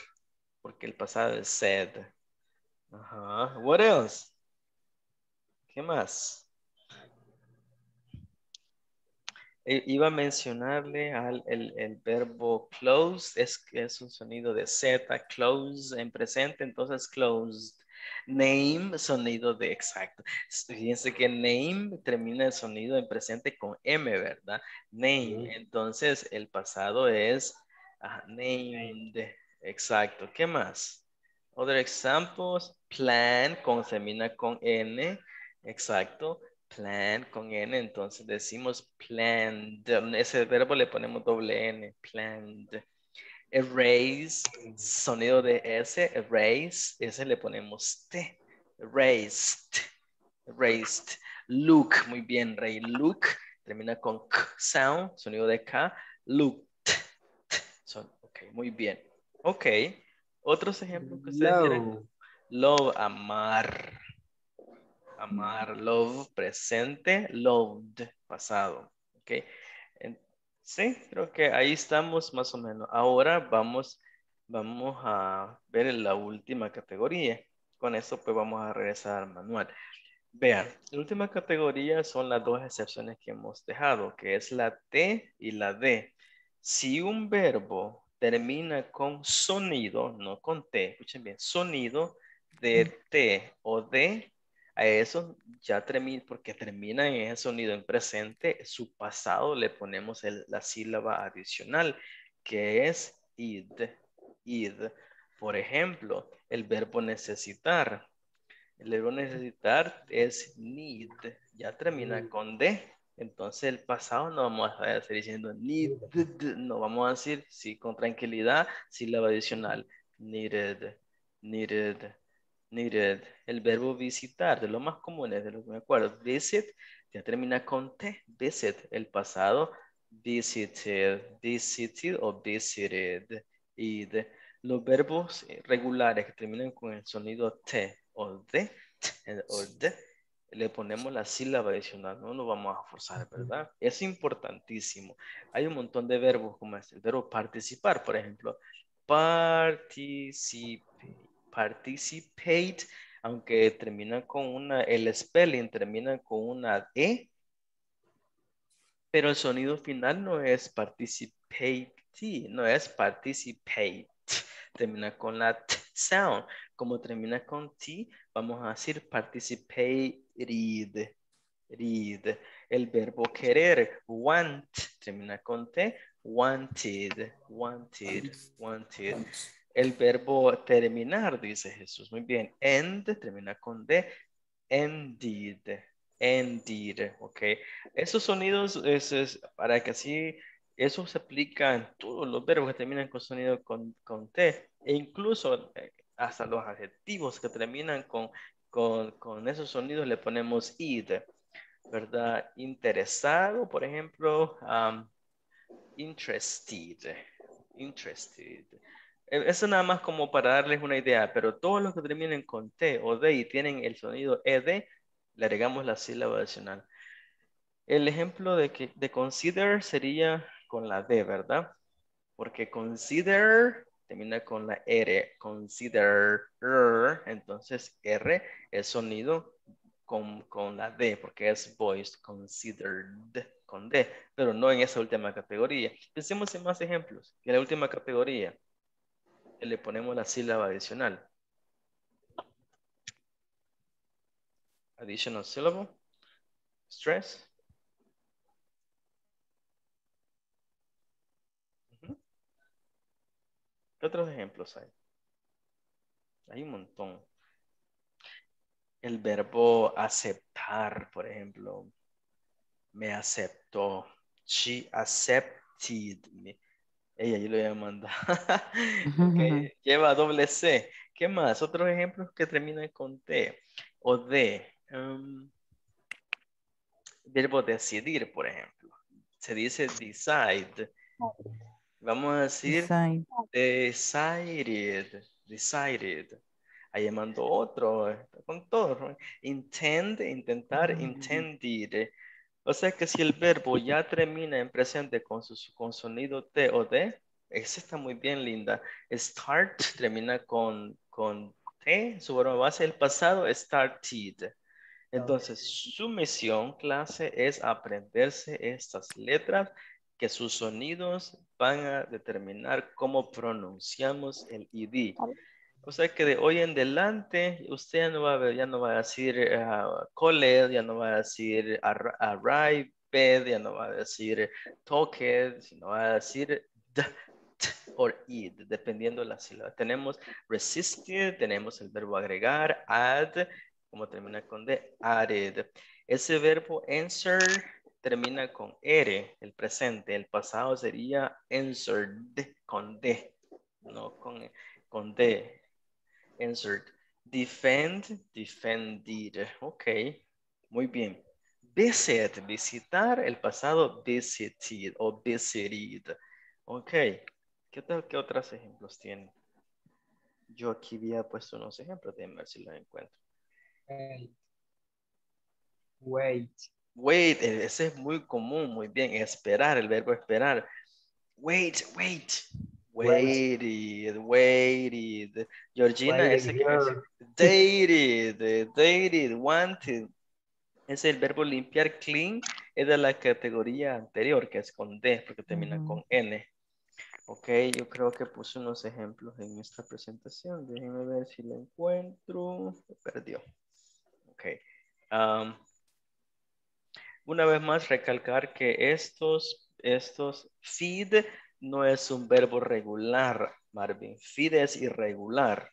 Speaker 1: porque el pasado es said. Ajá. What else? ¿Qué más? E- Iba a mencionarle al, el, el verbo close, es es un sonido de Z, close en presente, entonces closed. Name, sonido de exacto. Fíjense que name termina el sonido en presente con M, ¿verdad? Name. Entonces el pasado es ah, named. Exacto. ¿Qué más? Other examples. Plan con termina con N. Exacto. Plan con N. Entonces decimos planned. Ese verbo le ponemos doble N. Planned. Erase, sonido de S, erase, ese le ponemos T, erased, erased. Look, muy bien, Rey, look, termina con K sound, sonido de K, looked. Son, ok, muy bien. Ok, otros ejemplos que ustedes quieran.
Speaker 9: Love.
Speaker 1: Love, amar. Amar, love, presente, loved, pasado. Ok. Sí, creo que ahí estamos más o menos. Ahora vamos, vamos a ver la última categoría. Con eso pues vamos a regresar al manual. Vean, la última categoría son las dos excepciones que hemos dejado, que es la T y la D. Si un verbo termina con sonido, no con T, escuchen bien, sonido de T o D, a eso ya termina, porque termina en ese sonido en presente, su pasado le ponemos el- la sílaba adicional, que es id, id. Por ejemplo, el verbo necesitar. El verbo necesitar es need, ya termina con D. Entonces el pasado no vamos a estar diciendo needed, no vamos a decir, sí, con tranquilidad, sílaba adicional, needed, needed, needed. El verbo visitar, de lo más comunes, de lo que me acuerdo, visit, ya termina con T, visit, el pasado, visited, visited o visited, id. Los verbos eh, regulares que terminan con el sonido T o D, t- o D, le ponemos la sílaba adicional, no nos vamos a forzar, ¿verdad? Es importantísimo. Hay un montón de verbos como este, el verbo participar, por ejemplo, participate, participate, aunque termina con una, el spelling termina con una E, pero el sonido final no es participate, no es participate, termina con la T, sound. Como termina con T, vamos a decir participated. Read. El verbo querer, want, termina con T, wanted, wanted, wanted. El verbo terminar, dice Jesús. Muy bien. End termina con D. Ended. Ended. Ok. Esos sonidos es, para que así, eso se aplica en todos los verbos que terminan con sonido con, con T. E incluso eh, hasta los adjetivos que terminan con, con, con esos sonidos le ponemos id. ¿Verdad? Interesado, por ejemplo, um, interested. Interested. Eh, Eso nada más como para darles una idea, pero todos los que terminen con T o D y tienen el sonido ED, le agregamos la sílaba adicional. El ejemplo de, que, de consider sería con la D, ¿verdad? Porque consider termina con la R, consider, entonces R es sonido con, con la D, porque es voice, considered con D, pero no en esa última categoría. Pensemos en más ejemplos. En la última categoría, le ponemos la sílaba adicional. Additional syllable. Stress. ¿Qué otros ejemplos hay? Hay un montón. El verbo aceptar, por ejemplo. Me aceptó. She accepted me. Ella, yo lo voy a mandar. Lleva doble C. ¿Qué más? Otros ejemplos que terminan con T o D. Um, verbo decidir, por ejemplo. Se dice decide. Vamos a decir
Speaker 2: Decide.
Speaker 1: decided. Decided. Ahí mando otro, con todo. Intend, intentar, intended. O sea que si el verbo ya termina en presente con, su, con sonido T o D, ese está muy bien, linda. Start termina con, con T, su verbo base del pasado, started. Entonces, su misión, clase, es aprenderse estas letras que sus sonidos van a determinar cómo pronunciamos el ID. O sea que de hoy en adelante usted ya no va a, ya no va a decir uh, called, ya no va a decir ar- arrived, ya no va a decir talked, sino va a decir d, or id, dependiendo de la sílaba. Tenemos resisted, tenemos el verbo agregar, add, como termina con D, added. Ese verbo answer termina con R, el presente. El pasado sería answered con D, no con, con D. Answered. Defend, defended. Ok, muy bien. Visit, visitar, el pasado visited o visited. Ok, ¿qué, tal, qué otros ejemplos tienen? Yo aquí había puesto unos ejemplos, déjenme ver si los encuentro.
Speaker 9: Wait.
Speaker 1: Wait, eh, ese es muy común, muy bien. Esperar, el verbo esperar. Wait, wait. Waited, waited. Georgina,
Speaker 9: Waited
Speaker 1: ese que dated, dated, wanted. Es el verbo limpiar, clean, es de la categoría anterior, que es con D, porque termina con N. Ok, yo creo que puse unos ejemplos en esta presentación. Déjenme ver si lo encuentro. Perdió. Ok. Um, una vez más, recalcar que estos, estos feed no es un verbo regular, Marvin. Feed es irregular.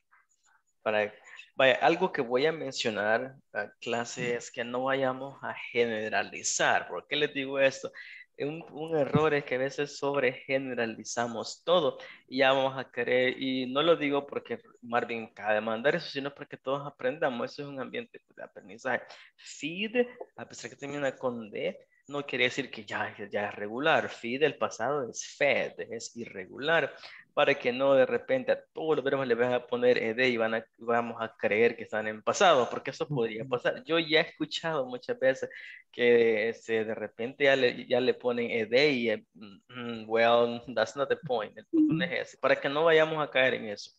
Speaker 1: Para, vaya, algo que voy a mencionar, a clase, es que no vayamos a generalizar. ¿Por qué les digo esto? Un, un error es que a veces sobre generalizamos todo y ya vamos a querer, y no lo digo porque Marvin acaba de mandar eso, sino porque todos aprendamos. Eso es un ambiente de aprendizaje. Feed, a pesar que termina con D, no quiere decir que ya, ya es regular. Feed del pasado es fed, es irregular. Para que no de repente a todos los verbos le van a poner ed y van a, vamos a creer que están en pasado, porque eso podría pasar. Yo ya he escuchado muchas veces que este, de repente ya le, ya le ponen ed y, eh, mm, well, that's not the point. El punto no es ese. Para que no vayamos a caer en eso.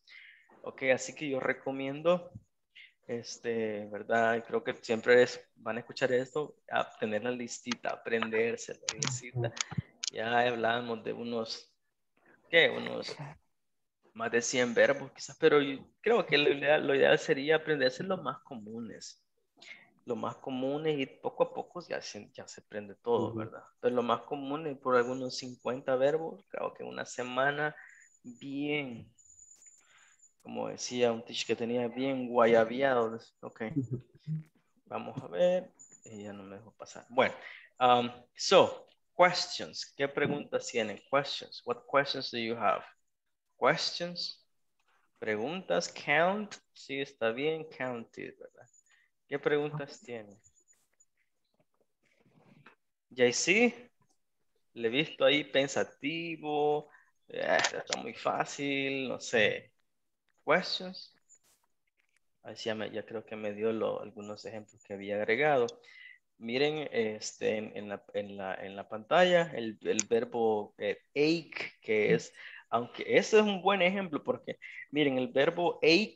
Speaker 1: Ok, así que yo recomiendo este, ¿verdad? Creo que siempre es, van a escuchar esto, a tener la listita, aprenderse la listita. Ya hablamos de unos, ¿qué? Unos más de 100 verbos quizás, pero yo creo que lo ideal, lo ideal sería aprenderse los más comunes. Los más comunes y poco a poco ya se, ya se aprende todo, ¿verdad? Pero lo más común es por algunos 50 verbos, creo que una semana bien, como decía un teacher que tenía bien guayabiado. Ok, vamos a ver, ella no me dejó pasar. Bueno, um, so, questions, ¿qué preguntas tienen? Questions, what questions do you have? Questions, preguntas, count, sí está bien, counted, ¿verdad? ¿Qué preguntas tienen? JC, le he visto ahí pensativo, eh, está muy fácil, no sé. Questions. Ahí sí ya, me- ya creo que me dio lo- algunos ejemplos que había agregado. Miren este, en, en la, en, la, en la pantalla el, el verbo eh, ache, que es, aunque ese es un buen ejemplo porque, miren, el verbo ache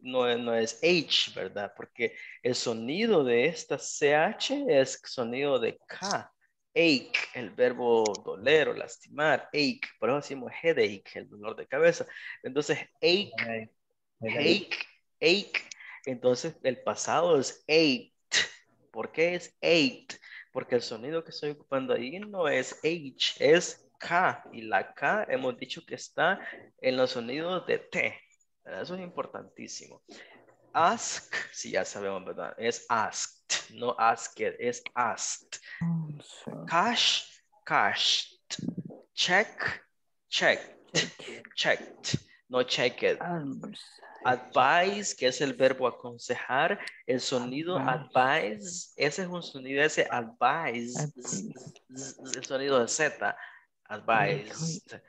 Speaker 1: no, es- no es H, ¿verdad? Porque el sonido de esta CH es sonido de K. Ache, el verbo doler o lastimar, ache, por eso decimos headache, el dolor de cabeza. Entonces, ache, ache, ache, entonces el pasado es ate. ¿Por qué es ate? Porque el sonido que estoy ocupando ahí no es H, es K. Y la K hemos dicho que está en los sonidos de T. Eso es importantísimo. Ask, si ya sabemos, ¿verdad? Es asked, no asked, es asked. Cash, cashed. Check, checked, checked, no checked. Advise, que es el verbo aconsejar, el sonido advise, ese es un sonido, ese advise, el sonido de Z, advised.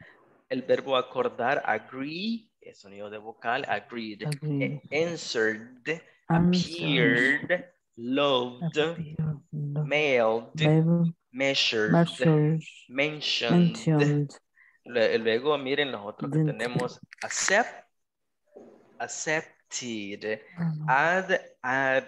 Speaker 1: El verbo acordar, agree, sonido de vocal, agreed.
Speaker 2: Agreed.
Speaker 1: Eh, Answered, appeared, loved, mailed, measured,
Speaker 2: measured,
Speaker 1: mentioned.
Speaker 2: mentioned,
Speaker 1: Lue- Luego miren los otros que tenemos. Accept, accepted, add, add,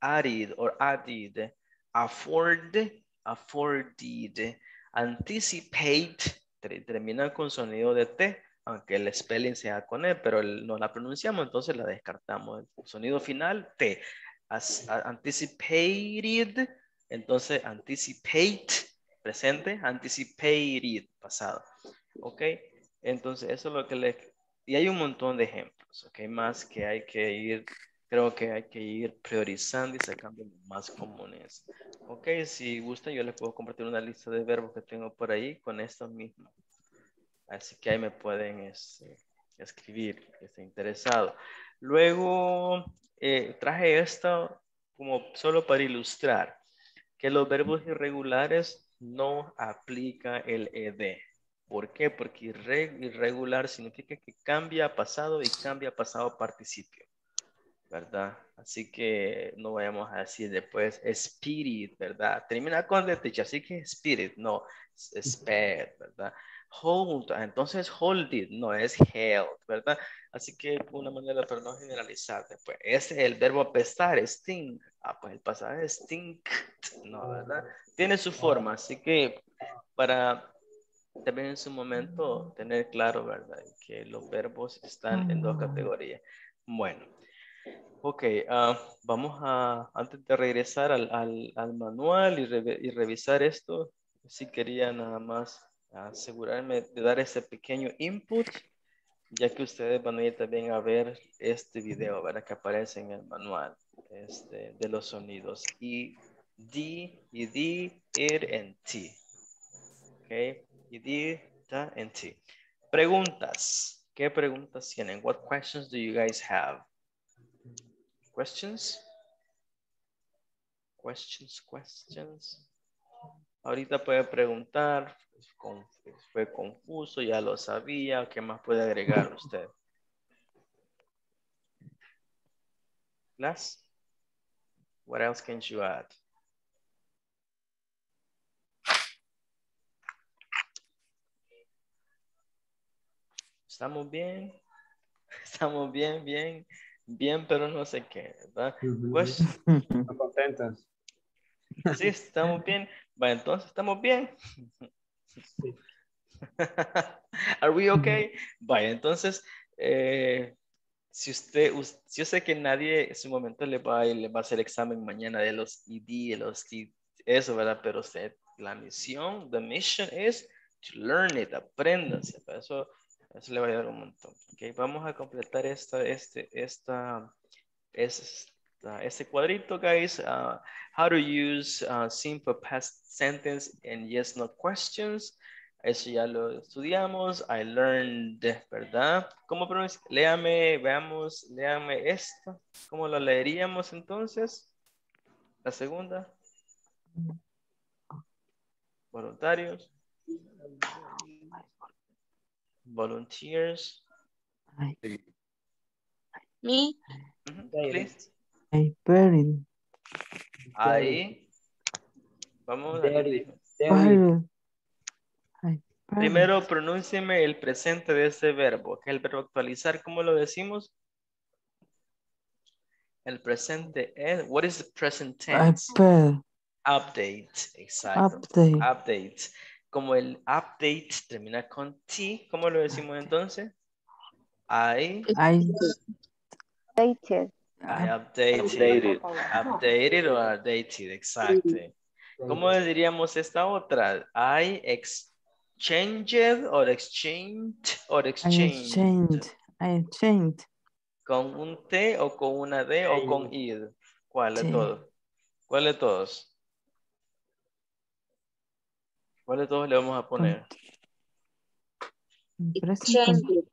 Speaker 1: added or added, afford, afforded, anticipate, ter- termina con sonido de T, aunque el spelling sea con E, pero no la pronunciamos, entonces la descartamos. El sonido final, T. As- anticipated, entonces anticipate, presente, anticipated, pasado. ¿Ok? Entonces, eso es lo que le... Y hay un montón de ejemplos, ¿ok? Más que hay que ir, creo que hay que ir priorizando y sacando los más comunes. ¿Ok? Si gusta, yo les puedo compartir una lista de verbos que tengo por ahí con esto mismo. Así que ahí me pueden este, escribir, que esté interesado. Luego, eh, traje esto como solo para ilustrar que los verbos irregulares no aplica el ed. ¿Por qué? Porque irre- irregular significa que cambia pasado y cambia pasado participio, ¿verdad? Así que no vayamos a decir después spirit, ¿verdad? Termina con teacher, así que spirit, no, es sped, ¿verdad? Hold, entonces hold it, no es held, ¿verdad? Así que una manera para no generalizar, después, ese es el verbo apestar, stink, ah, pues el pasado es stink, no, ¿verdad? Tiene su forma, así que para también en su momento tener claro, ¿verdad? Que los verbos están en dos categorías. Bueno, ok, ah, vamos a, antes de regresar al, al- al manual y, reve- y revisar esto, sí quería nada más asegurarme de dar ese pequeño input, ya que ustedes van a ir también a ver este video, ¿verdad? Que aparece en el manual este, de los sonidos. Y D, y D, ir en T. Ok, y D, ta, en T. Preguntas. ¿Qué preguntas tienen? What questions do you guys have? Questions? Questions, questions. Ahorita puede preguntar, con- fue confuso, ya lo sabía, ¿qué más puede agregar usted? Glass? What else can you add? ¿Estamos bien? Estamos bien, bien, bien, pero no sé qué, ¿verdad? Pues,
Speaker 9: contentos.
Speaker 1: sí, estamos bien. Va, entonces, ¿estamos bien? Are we okay? Vaya, entonces, eh, si usted, us- yo sé que nadie en su momento le va, le va a hacer examen mañana de los ID, de los T- eso, ¿verdad? Pero usted, la misión, the mission is to learn it, apréndase. Para Eso, eso le va a ayudar un montón. Ok, vamos a completar esta, este, esta, esta, este cuadrito, guys. Uh, how to use uh, simple past sentence and yes, no questions. Eso ya lo estudiamos. I learned, ¿verdad? ¿Cómo pronuncia? Léame, veamos, léame esto. ¿Cómo lo leeríamos entonces? La segunda. Voluntarios. Volunteers.
Speaker 14: Me.
Speaker 1: Please.
Speaker 2: I buried.
Speaker 1: Ahí. Vamos a
Speaker 2: buried.
Speaker 1: Primero, pronúncieme el presente de ese verbo, que es el verbo actualizar. ¿Cómo lo decimos? El presente es, what is the present tense?
Speaker 2: buried.
Speaker 1: Update, exacto.
Speaker 2: Update.
Speaker 1: Update. Como el update termina con T, ¿cómo lo decimos entonces? I,
Speaker 2: I
Speaker 10: Dated.
Speaker 1: I updated. Updated o updated, exacto. ¿Cómo diríamos esta otra? I exchanged or exchanged or
Speaker 2: I
Speaker 1: exchanged.
Speaker 2: changed. I changed.
Speaker 1: ¿Con un T o con una D o con id? ¿Cuál de todos? ¿Cuál de todos? ¿Cuál de todos le vamos a poner?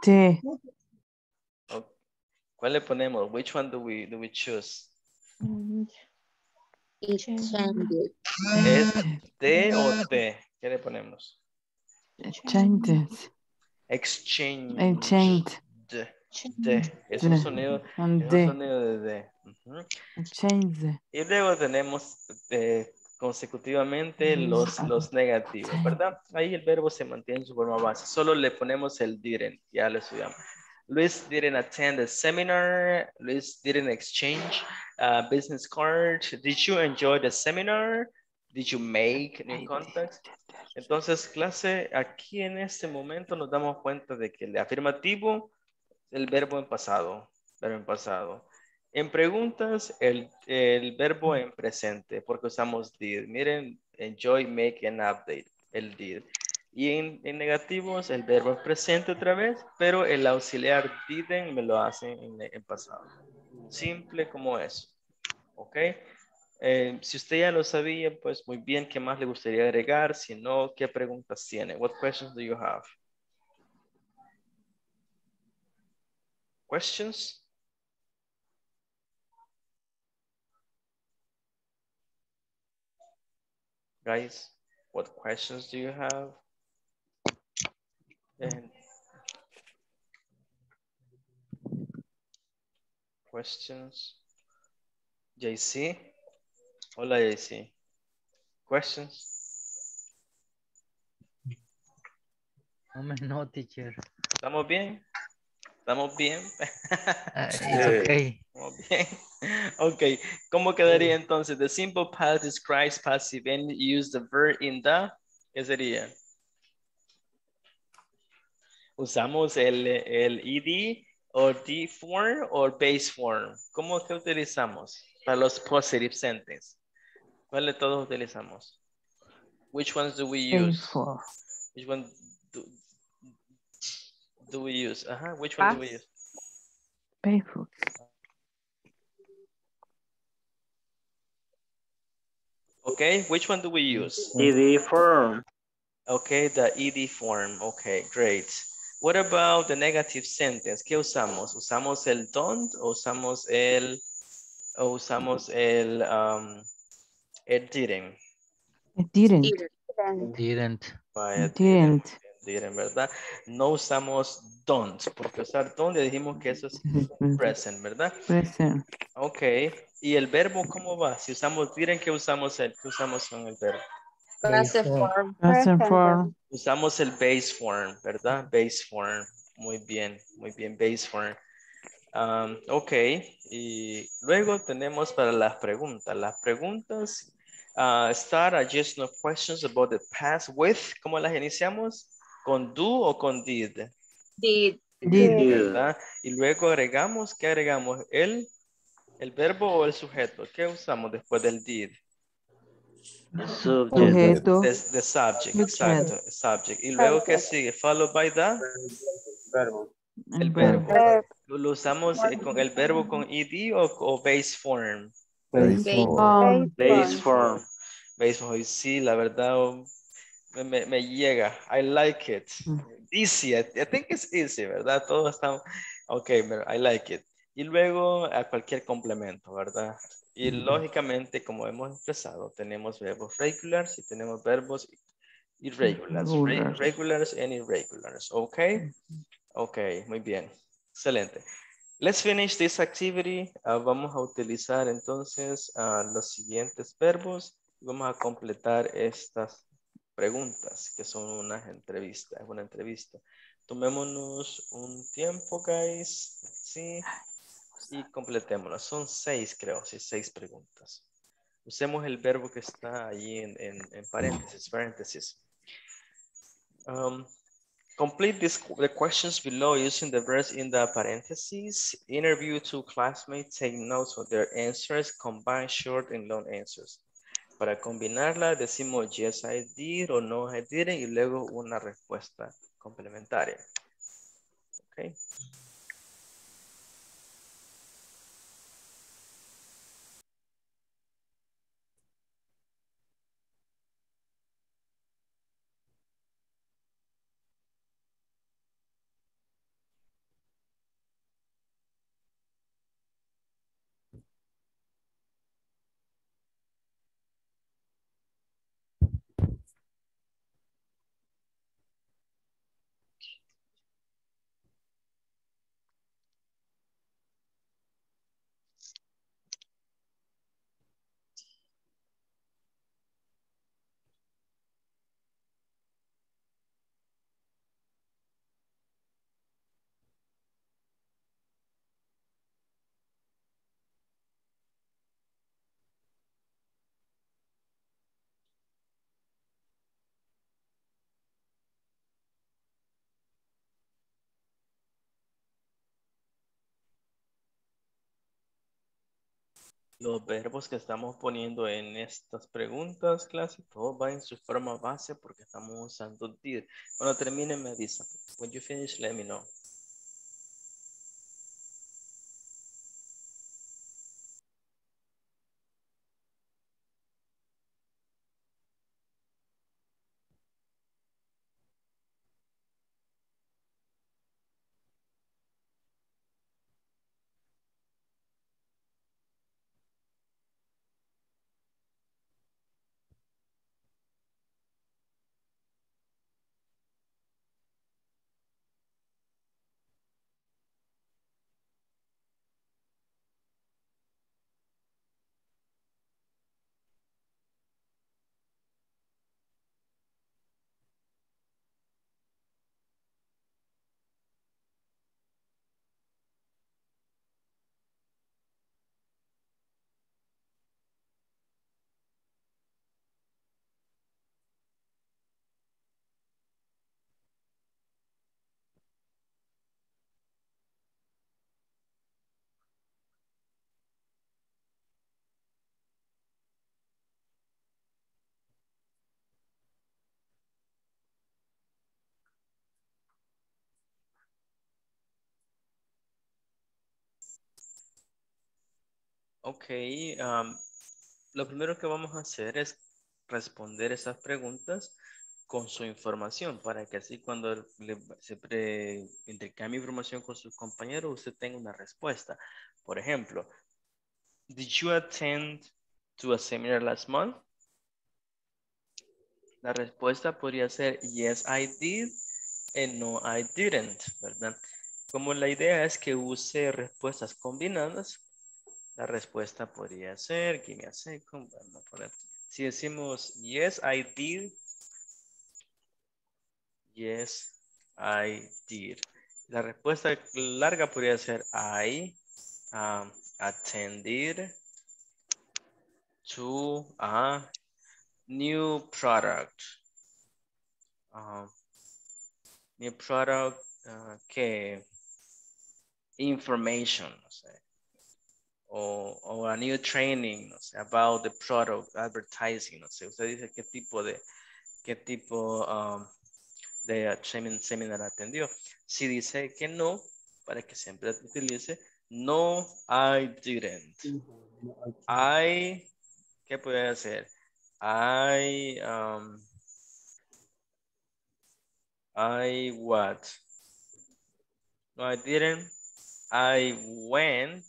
Speaker 2: T.
Speaker 1: ¿Cuál le ponemos? Which one do we, do we choose? ¿Es D o T? ¿Qué le ponemos?
Speaker 2: Changed.
Speaker 1: Exchange.
Speaker 2: I changed.
Speaker 1: D. D. Es un sonido,
Speaker 2: On
Speaker 1: es un sonido de D.
Speaker 2: I changed.
Speaker 1: Y luego tenemos eh, consecutivamente los, los negativos, ¿verdad? Ahí el verbo se mantiene en su forma base. Solo le ponemos el didn't, ya lo estudiamos. Luis didn't attend the seminar. Luis didn't exchange a business card. Did you enjoy the seminar? Did you make new contacts? Entonces, clase, aquí en este momento nos damos cuenta de que el afirmativo, el verbo en pasado, verbo en pasado. En preguntas, el, el verbo en presente, porque usamos did. Miren, enjoy, make, and update, el did. Y en, negativos, el verbo en presente otra vez, pero el auxiliar didn't me lo hacen en, en pasado. Simple como eso. ¿Ok? Eh, si usted ya lo sabía, pues muy bien, ¿qué más le gustaría agregar? Si no, ¿qué preguntas tiene? What questions do you have? Questions? Guys, what questions do you have? And questions? JC? Hola, JC. Questions?
Speaker 8: No teacher.
Speaker 1: ¿Estamos bien? ¿Estamos bien?
Speaker 8: Uh, it's okay.
Speaker 1: Estamos bien. Ok, ¿cómo quedaría entonces? The simple past describes passive and use the verb in the, ¿qué sería? Usamos el, el ed o the form o base form. ¿Cómo que utilizamos para los positive sentence? ¿Cuál de todos utilizamos? Which ones do we use?
Speaker 2: for.
Speaker 1: Which one do, do we use? Ajá, which one do we use?
Speaker 2: Pay for.
Speaker 1: Okay, which one do we use?
Speaker 9: ED form.
Speaker 1: Okay, the ed form. Okay, great. What about the negative sentence? ¿Qué usamos? ¿Usamos el don't o usamos el o usamos el um, el didn't?
Speaker 2: I didn't.
Speaker 8: Didn't.
Speaker 1: Vaya,
Speaker 2: Didn't.
Speaker 1: didn't, ¿verdad? No usamos don't, porque usar don't ya dijimos que eso es present, ¿verdad?
Speaker 2: Present.
Speaker 1: Ok. ¿Y el verbo cómo va? Si usamos didn't, ¿qué usamos el, qué usamos con el verbo?
Speaker 14: Form.
Speaker 2: Form.
Speaker 1: Usamos el base form, ¿verdad? Base form. Muy bien, muy bien, base form. Um, ok, y luego tenemos para las preguntas. Las preguntas, uh, start a just no questions about the past with, ¿cómo las iniciamos? ¿Con do o con did?
Speaker 14: Did.
Speaker 1: ¿Verdad? Y luego agregamos, ¿qué agregamos? ¿El, el verbo o el sujeto? ¿Qué usamos después del did?
Speaker 2: Sujeto.
Speaker 1: The, the subject,
Speaker 2: Subject.
Speaker 1: exacto, subject. Y luego, ¿qué sigue? Followed by the,
Speaker 9: Verbo.
Speaker 1: el verbo. ¿Lo, lo usamos eh, con el verbo con ed o, o base form?
Speaker 6: Base
Speaker 2: form.
Speaker 1: Base form. Base form. Sí, la verdad um, me, me- me llega. I like it. Easy. I, think it's easy, ¿verdad? Todo está... Ok, pero I like it. Y luego a cualquier complemento, ¿verdad? Y lógicamente, como hemos expresado, tenemos verbos regulars y tenemos verbos irregulars. Re-
Speaker 2: Regulars.
Speaker 1: and irregulars. Ok. Ok, muy bien. Excelente. Let's finish this activity. Ah, vamos a utilizar entonces ah, los siguientes verbos. Vamos a completar estas preguntas que son unas entrevistas, una entrevista. Tomémonos un tiempo, guys. Sí. Y completémoslas. Son seis, creo, seis preguntas. Usemos el verbo que está allí en, en, en paréntesis, paréntesis. Um, complete this, the questions below using the verbs in the parentheses. Interview two classmates, take notes of their answers, combine short and long answers. Para combinarla decimos yes I did o no I didn't y luego una respuesta complementaria. Okay. Los verbos que estamos poniendo en estas preguntas, clase, todo va en su forma base porque estamos usando did. Cuando termine me avisa. When you finish, let me know. Ok, lo primero que vamos a hacer es responder esas preguntas con su información para que así cuando le, se pre- intercambie información con sus compañeros usted tenga una respuesta. Por ejemplo, did you attend to a seminar last month? La respuesta podría ser yes I did and no I didn't, ¿verdad? Como la idea es que use respuestas combinadas, la respuesta podría ser, give me a second, si decimos yes I did, yes I did. La respuesta larga podría ser I um, attended to a new product. Um, new product, uh, que information, no sé, o, o a new training, no sé, about the product, advertising, no sé, usted dice qué tipo de, qué tipo um, de semin- seminar atendió. Si dice que no, para que siempre utilice, no, I didn't. I, ¿qué puede hacer? I, um, I what? No, I didn't. I went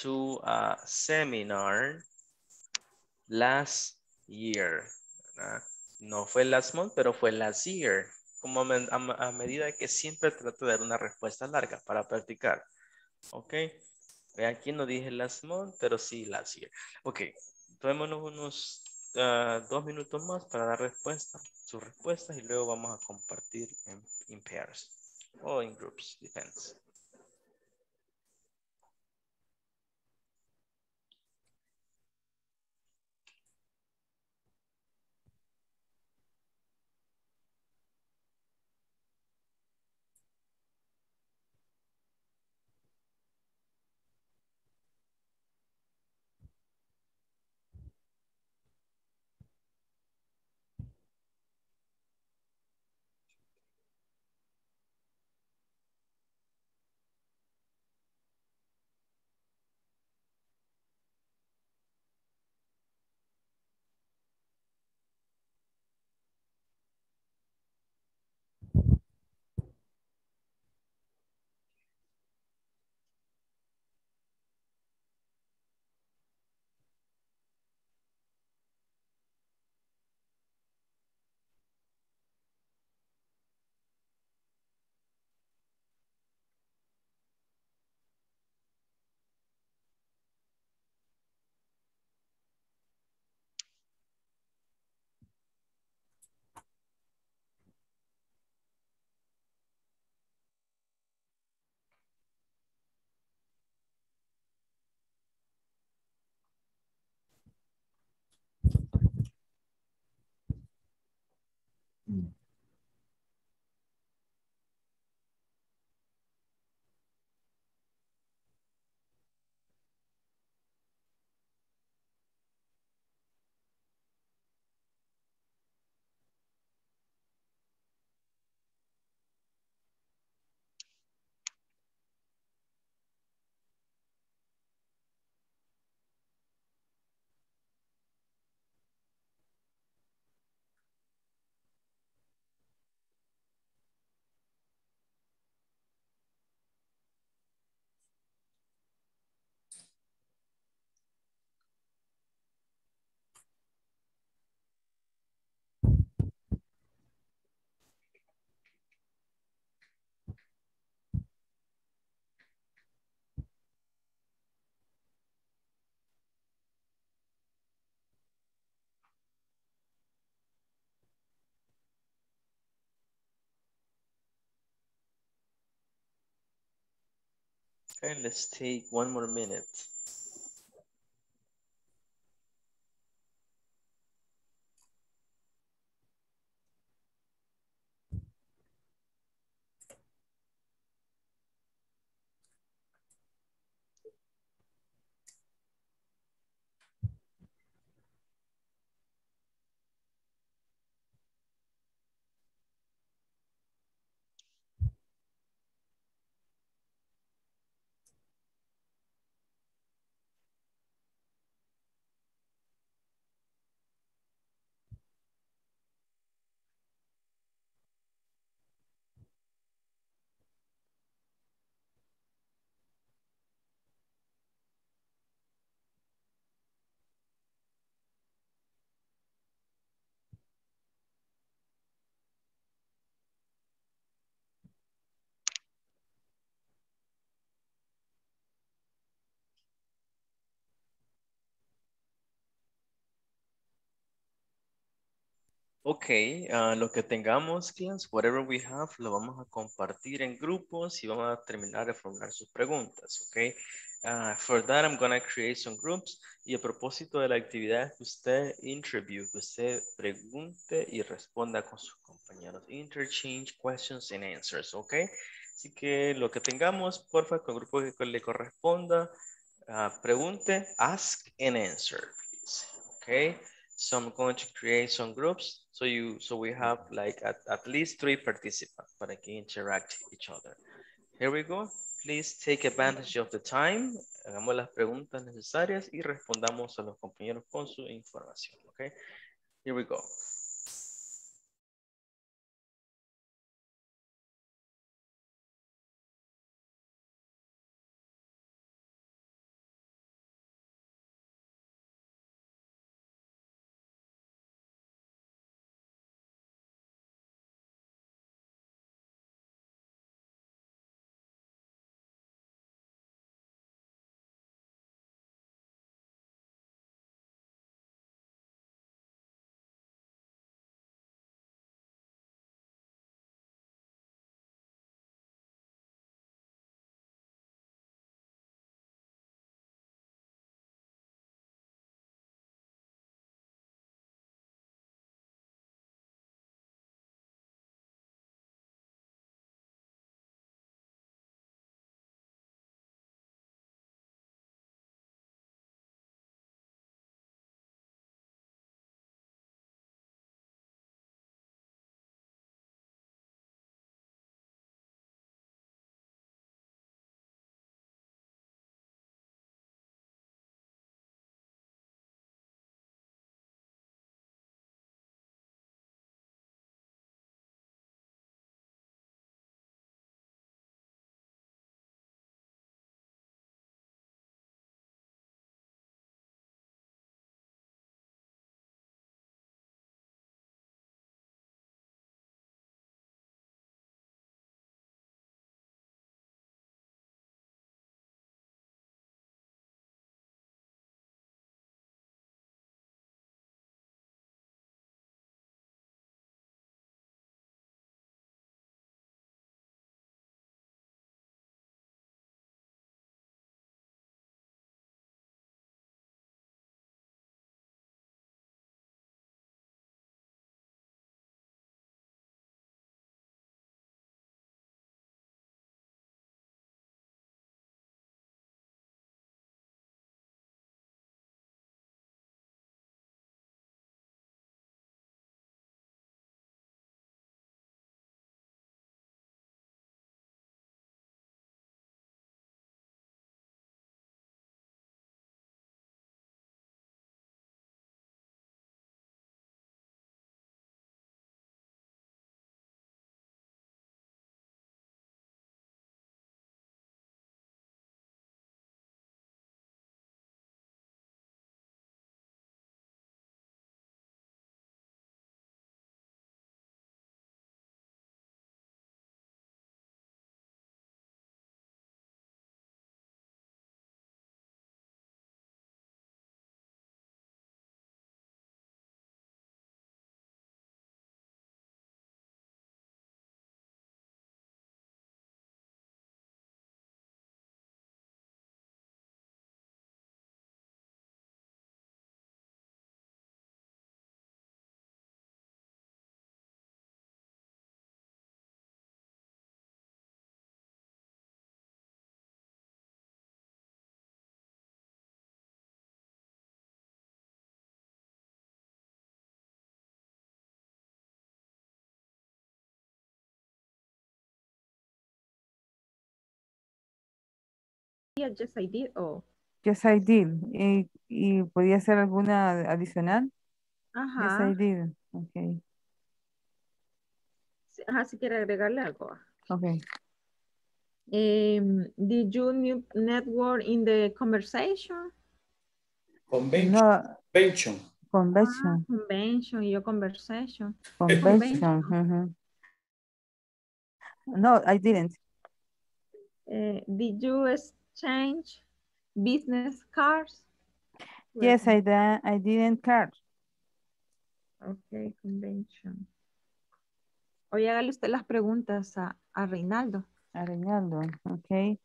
Speaker 1: to a seminar last year. No fue last month, pero fue last year. Como a, a a medida que siempre trato de dar una respuesta larga para practicar. Ok. Aquí no dije last month, pero sí last year. Ok. Tomémonos unos ah, dos minutos más para dar respuesta, sus respuestas y luego vamos a compartir en, in pairs o en groups, depends. Okay, let's take one more minute. Ok, ah, lo que tengamos, class, whatever we have, lo vamos a compartir en grupos y vamos a terminar de formular sus preguntas, ok. uh, for that, I'm gonna create some groups. Y a propósito de la actividad usted interview, usted pregunte y responda con sus compañeros. Interchange questions and answers, ¿ok? Así que lo que tengamos, porfa, con el grupo que le corresponda, uh, pregunte, ask and answer, please. Okay, so I'm going to create some groups so you so we have like at, at least three participants para que interact each other. Here we go. Please take advantage of the time. Hagamos las preguntas necesarias y respondamos a los compañeros con su información. Okay, here we go.
Speaker 12: Yeah, yes, I did. Oh,
Speaker 2: Yes, I did. ¿Y, y podía ser alguna adicional? Yes,
Speaker 12: ajá.
Speaker 2: I did. Okay.
Speaker 12: Sí, Ajá, si quiere agregarle algo.
Speaker 2: Okay.
Speaker 12: Em, did you new- network in the conversation?
Speaker 4: Convention.
Speaker 2: No,
Speaker 4: Convention.
Speaker 2: convention.
Speaker 12: Convention, y yo conversation.
Speaker 2: Convention. ujú. No, I didn't.
Speaker 12: Eh, did you exchange business cards?
Speaker 2: Yes, I, da- I didn't card.
Speaker 12: Ok, convention. Oye, hágale usted las preguntas a, a Reinaldo.
Speaker 2: A Reinaldo, okay.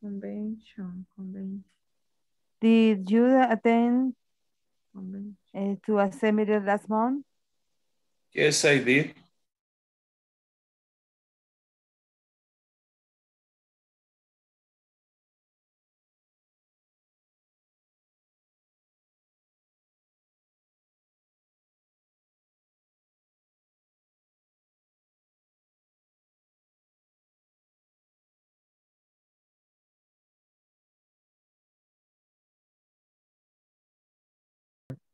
Speaker 12: Convention, convention,
Speaker 2: Did you attend
Speaker 12: convention.
Speaker 2: uh, to a seminar last month?
Speaker 4: Yes, I did.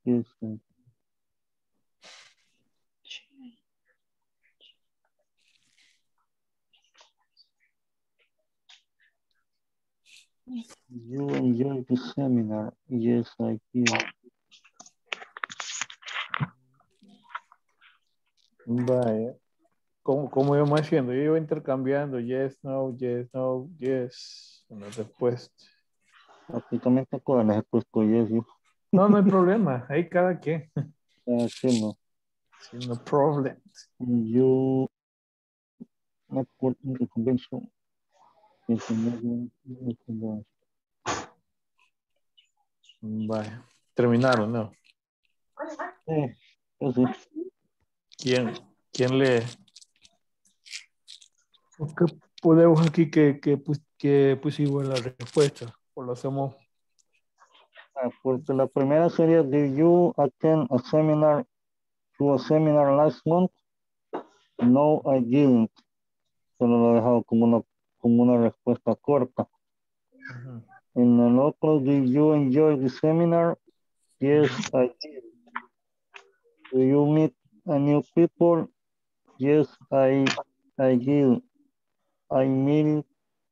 Speaker 11: Yes, sir. You enjoyed the seminar. Yes, I did.
Speaker 3: Vaya. ¿Cómo, cómo íbamos haciendo? Yo iba intercambiando yes, no, yes, no, yes. En la respuesta.
Speaker 11: Prácticamente todas las he puesto yes, yo.
Speaker 3: No, no hay problema. Ahí cada quien.
Speaker 11: Ah, sí, no.
Speaker 3: Sí, no problem.
Speaker 11: You the convention. The convention.
Speaker 3: Vaya. Terminaron, ¿no?
Speaker 11: Sí, yo sí.
Speaker 3: ¿Quién, quién lee? ¿Qué podemos aquí que, que, pus- que pusimos la respuesta? ¿O lo hacemos?
Speaker 11: Porque la primera sería, did you attend a seminar to a seminar last month? No, I didn't. Solo lo he dejado como una, como una respuesta corta. En el otro, did you enjoy the seminar? Yes, I did. Do you meet a new people? Yes, I, I did. I meet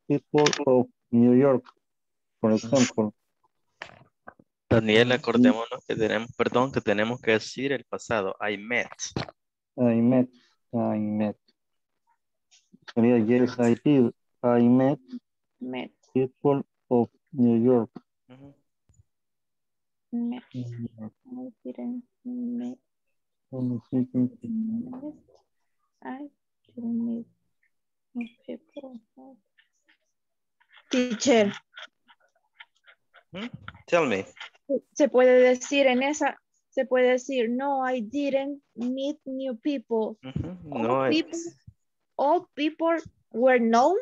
Speaker 11: people of New York, for example.
Speaker 1: Daniel, acordémonos que tenemos, perdón, que tenemos que decir el pasado. I met.
Speaker 11: I met, I met. Sería, yes, I did. I met
Speaker 5: Met,
Speaker 11: people of New York.
Speaker 1: Ujú.
Speaker 5: met. I didn't met. I didn't meet people. Teacher,
Speaker 1: Hmm? Tell me.
Speaker 5: Se puede decir en esa, se puede decir, no, I didn't meet new people. All
Speaker 1: No,
Speaker 5: people,
Speaker 1: es-
Speaker 5: all people were known.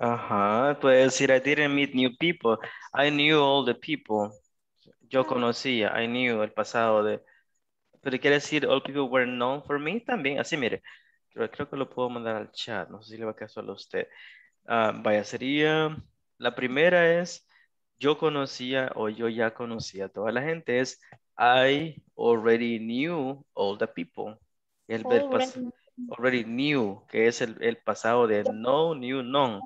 Speaker 1: Ajá, puede decir I didn't meet new people. I knew all the people. Yo conocía, I knew el pasado de. Pero quiere decir all people were known for me también. Así, mire. Creo, creo que lo puedo mandar al chat. No sé si le va a quedar solo a usted. Ah, vaya, sería. La primera es yo conocía o yo ya conocía a toda la gente. Es I already knew all the people. El pas-
Speaker 5: Already.
Speaker 1: knew, que es el, el pasado de know, knew, known.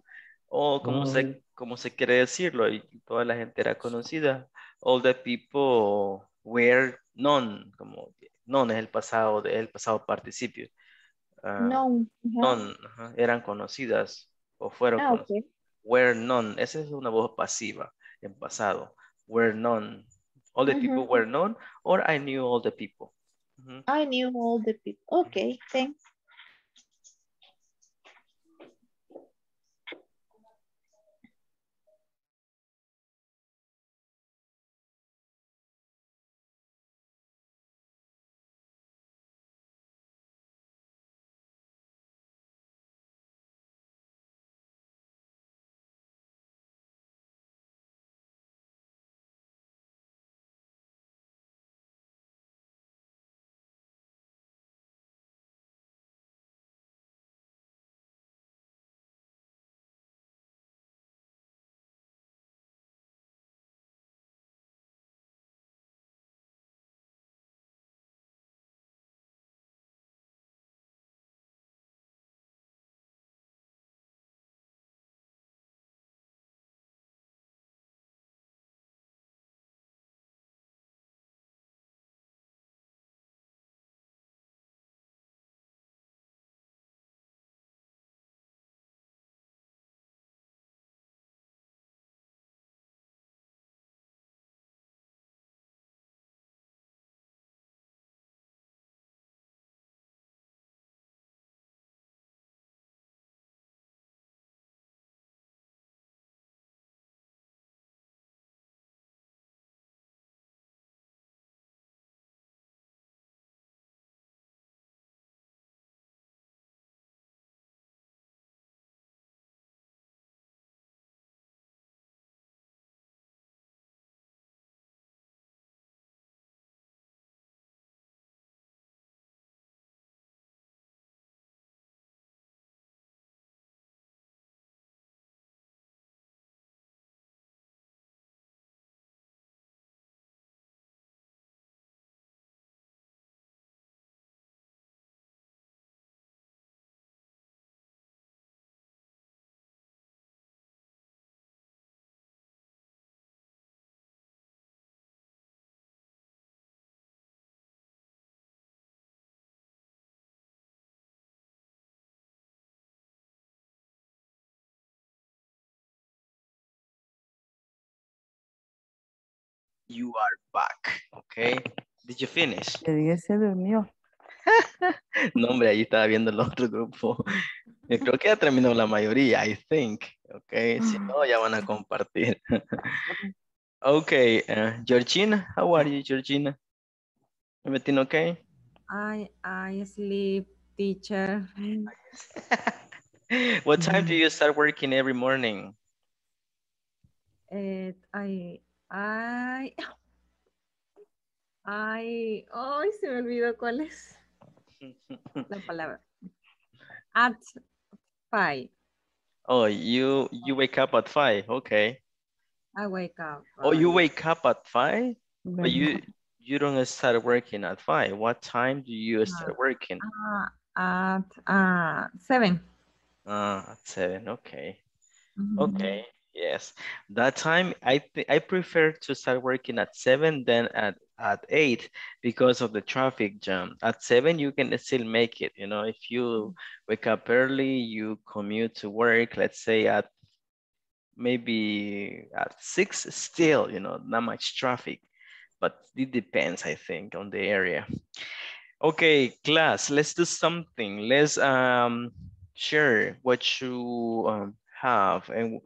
Speaker 1: O como, se, como se quiere decirlo, y toda la gente era conocida. All the people were known, como known es el pasado, de, el pasado participio. Ah,
Speaker 5: ajá,
Speaker 1: eran conocidas o fueron
Speaker 5: Ah,
Speaker 1: conocidas. Were known, esa es una voz pasiva en pasado. Were known. All the people were known or I knew all the people. Ujú.
Speaker 5: I knew all the people. Okay, thanks.
Speaker 1: You are back, okay? Did you finish?
Speaker 2: El día se durmió.
Speaker 1: No, hombre, ahí estaba viendo el otro grupo. Yo creo que ya terminó la mayoría, I think. Okay, si no, ya van a compartir. Okay, uh, Georgina, how are you, Georgina? Everything okay?
Speaker 12: I I sleep, teacher.
Speaker 1: What time do you start working every morning?
Speaker 12: Eh, I I I ay se me olvidó cuál es la palabra. At five,
Speaker 1: Oh, you you wake up at five, okay.
Speaker 12: I wake up.
Speaker 1: Oh, you wake up at five? But you you don't start working at five. What time do you start working?
Speaker 12: Uh, at uh, seven.
Speaker 1: Ah, at seven, okay.
Speaker 12: Mhm.
Speaker 1: Okay, yes. That time I I prefer to start working at seven than at at eight because of the traffic jam. At seven you can still make it, you know, if you wake up early, you commute to work, let's say at maybe at six still, you know, not much traffic, but it depends, I think, on the area. Okay, class, let's do something. Let's um share what you um, have and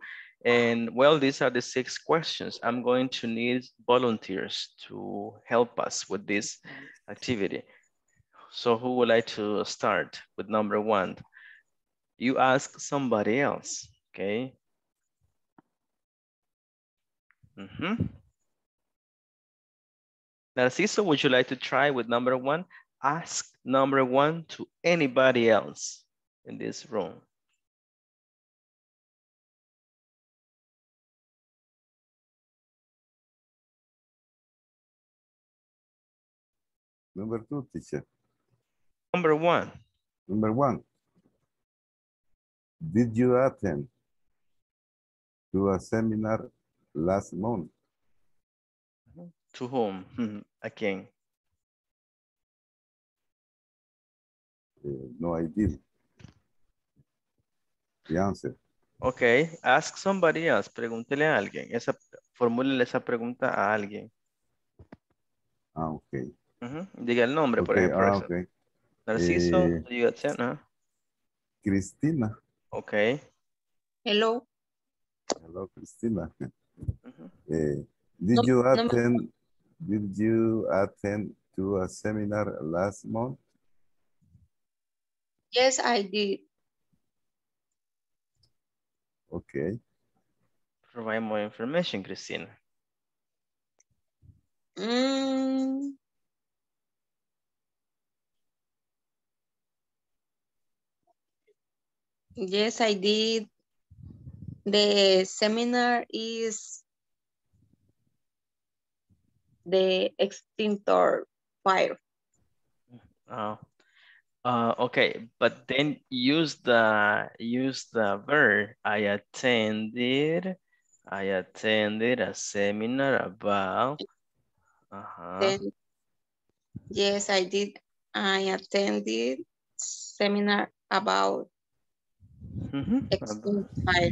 Speaker 1: and well, these are the six questions. I'm going to need volunteers to help us with this activity. So who would like to start with number one? You ask somebody else, okay? Mm -hmm. Narciso, would you like to try with number one? Ask number one to anybody else in this room.
Speaker 6: Number two, teacher.
Speaker 1: Number one.
Speaker 6: Number one. Did you attend to a seminar last month?
Speaker 1: To whom? Mhm, Again.
Speaker 6: Uh, no, I did. The answer.
Speaker 1: Okay, ask somebody else. Pregúntele a alguien. Esa, formúlele esa pregunta a alguien.
Speaker 6: Ah, ok.
Speaker 1: Diga el nombre, por
Speaker 6: Ok,
Speaker 1: ejemplo.
Speaker 6: ah,
Speaker 1: eso.
Speaker 6: ok.
Speaker 1: Narciso,
Speaker 6: Eh,
Speaker 1: attend? Huh?
Speaker 6: Cristina.
Speaker 1: Okay.
Speaker 14: Hello.
Speaker 6: Hello, Cristina. Eh, did
Speaker 14: No-
Speaker 6: you
Speaker 14: no me-
Speaker 6: attend? Did you attend to a seminar last month?
Speaker 14: Yes, I did.
Speaker 6: Okay.
Speaker 1: Provide more information, Cristina.
Speaker 14: Mm, yes, I did. The seminar is the extinctor fire.
Speaker 1: Oh. Uh, okay, but then use the use the verb. I attended. I attended a seminar about. Uh-huh.
Speaker 14: Then, yes, I did. I attended seminar about Extinct fire.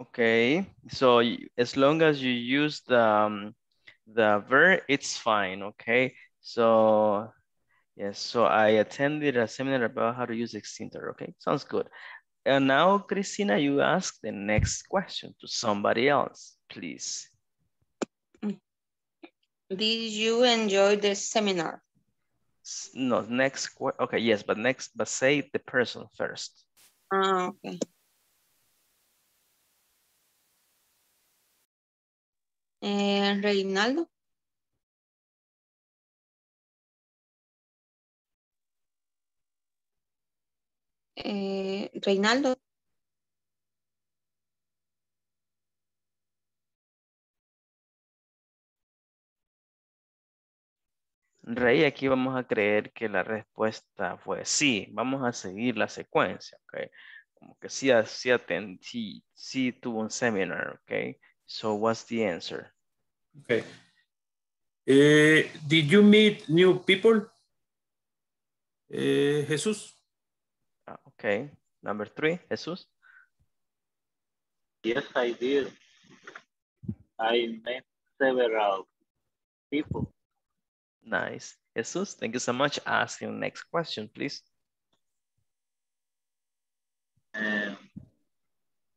Speaker 1: Okay, so as long as you use the um, the verb, it's fine. Okay, so yes, so I attended a seminar about how to use extinctor. Okay, sounds good. And now, Christina, you ask the next question to somebody else, please.
Speaker 14: Did you enjoy the seminar?
Speaker 1: No, next. Okay, yes, but next, but say the person first.
Speaker 14: Ah, okay. Eh, Reinaldo. Eh, Reinaldo.
Speaker 1: Rey, aquí vamos a creer que la respuesta fue sí. Vamos a seguir la secuencia, ¿ok? Como que sí, sí, sí, sí tuvo un seminar, ¿ok? So what's the answer?
Speaker 4: Okay. Eh, did you meet new people? Eh, Jesús.
Speaker 1: Ah, ok. Number three, Jesús.
Speaker 13: Yes, I did.
Speaker 15: I met several people.
Speaker 1: Nice. Jesus, thank you so much. Ask Asking next question, please.
Speaker 15: Um,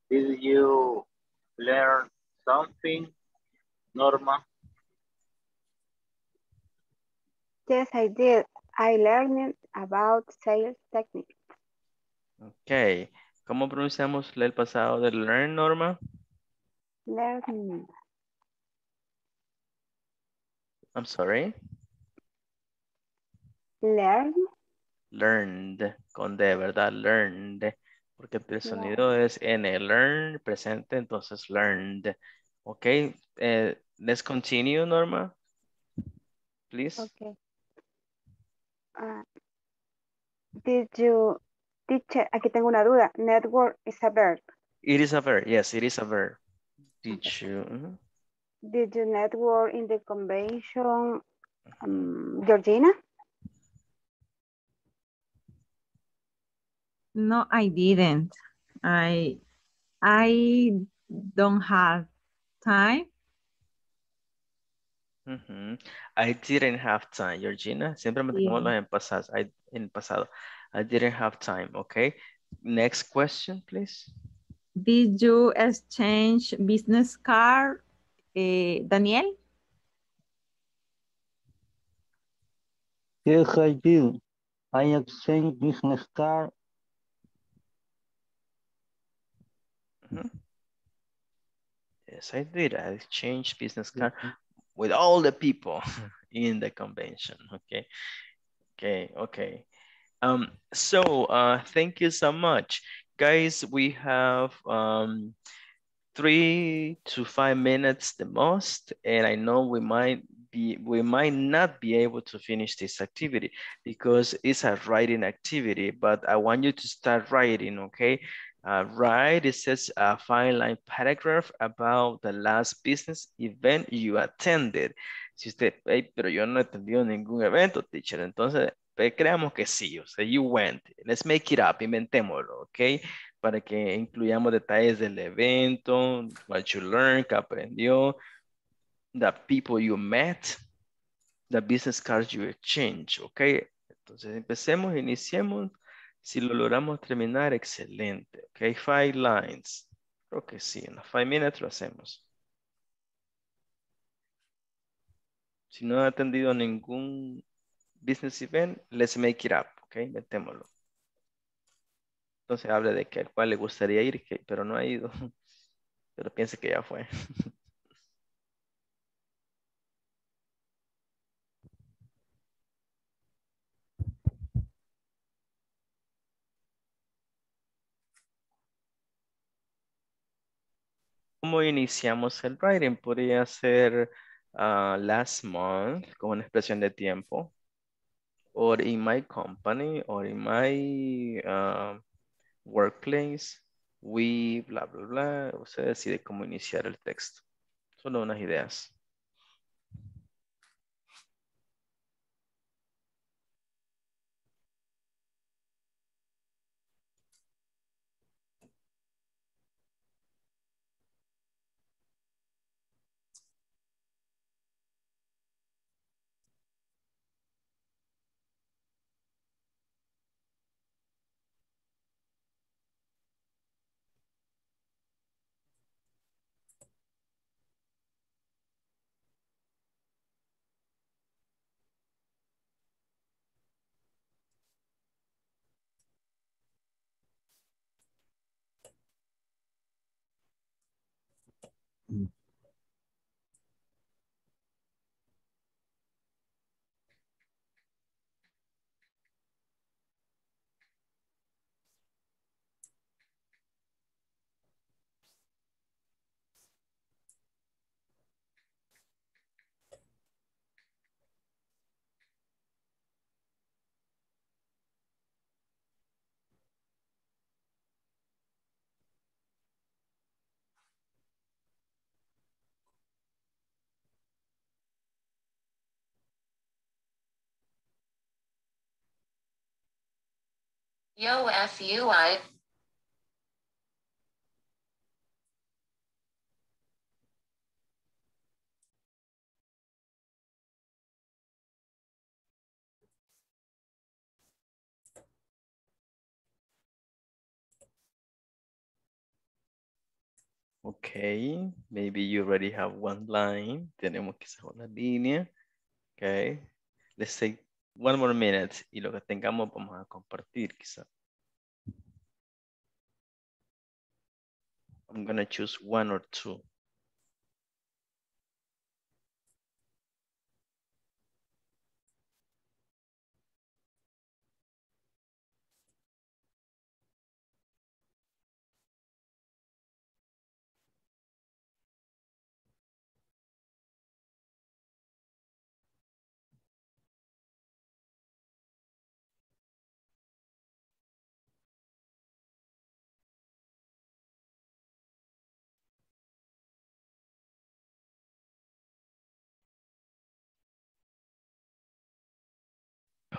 Speaker 15: did you learn something, Norma?
Speaker 10: Yes, I did. I learned about sales technique.
Speaker 1: Ok. ¿Cómo pronunciamos el pasado de learn, Norma?
Speaker 10: Learn.
Speaker 1: I'm sorry.
Speaker 10: Learn.
Speaker 1: Learned, con D, ¿verdad? Learned. Porque el sonido es N. Learn, presente, entonces learned. Ok. eh, let's continue, Norma. Please.
Speaker 10: Okay. Ah, did you, teacher, aquí tengo una duda. Network is a verb.
Speaker 1: It is a verb. Yes, it is a verb. Did you?
Speaker 10: Did you network in the convention, um, Georgina?
Speaker 12: No, I didn't. I I don't have time.
Speaker 1: Ujú. I didn't have time, Georgina. Siempre mantenemos
Speaker 12: Yeah.
Speaker 1: los en pasados. I, en pasado. I didn't have time. Okay. Next question, please.
Speaker 12: Did you exchange business card, eh, Daniel?
Speaker 11: Yes, I did. I exchanged business card.
Speaker 1: Yes, I did. I exchanged business card with all the people in the convention. Okay. Okay. Okay. Um, so uh, thank you so much. Guys, we have um, three to five minutes the most, and I know we might be, we might not be able to finish this activity because it's a writing activity, but I want you to start writing, okay? Uh, write, it says a five line paragraph about the last business event you attended. Si usted, "Ey, pero yo no he atendido ningún evento, teacher, entonces eh, creamos que sí, o sea, you went. Let's make it up, inventémoslo, ¿ok? Para que incluyamos detalles del evento, what you learned, que aprendió, the people you met, the business cards you exchange, ¿ok? Entonces empecemos, iniciemos. Si lo logramos terminar, excelente, ¿ok? Five lines. Creo que sí, en los five minutes lo hacemos. Si no ha atendido ningún business event, let's make it up, ¿ok? Inventémoslo. Entonces hable de que al cual le gustaría ir, pero no ha ido. Pero piense que ya fue. ¿Cómo iniciamos el writing? Podría ser ah, last month, como una expresión de tiempo. Or in my company, or in my ah, workplace, we, bla, bla, bla. Usted decide cómo iniciar el texto. Solo unas ideas.
Speaker 16: Mm. Yo FUI.
Speaker 1: Okay, maybe you already have one line. Tenemos quizás una línea. Okay, let's take one more minute y lo que tengamos vamos a compartir quizá. I'm gonna choose one or two.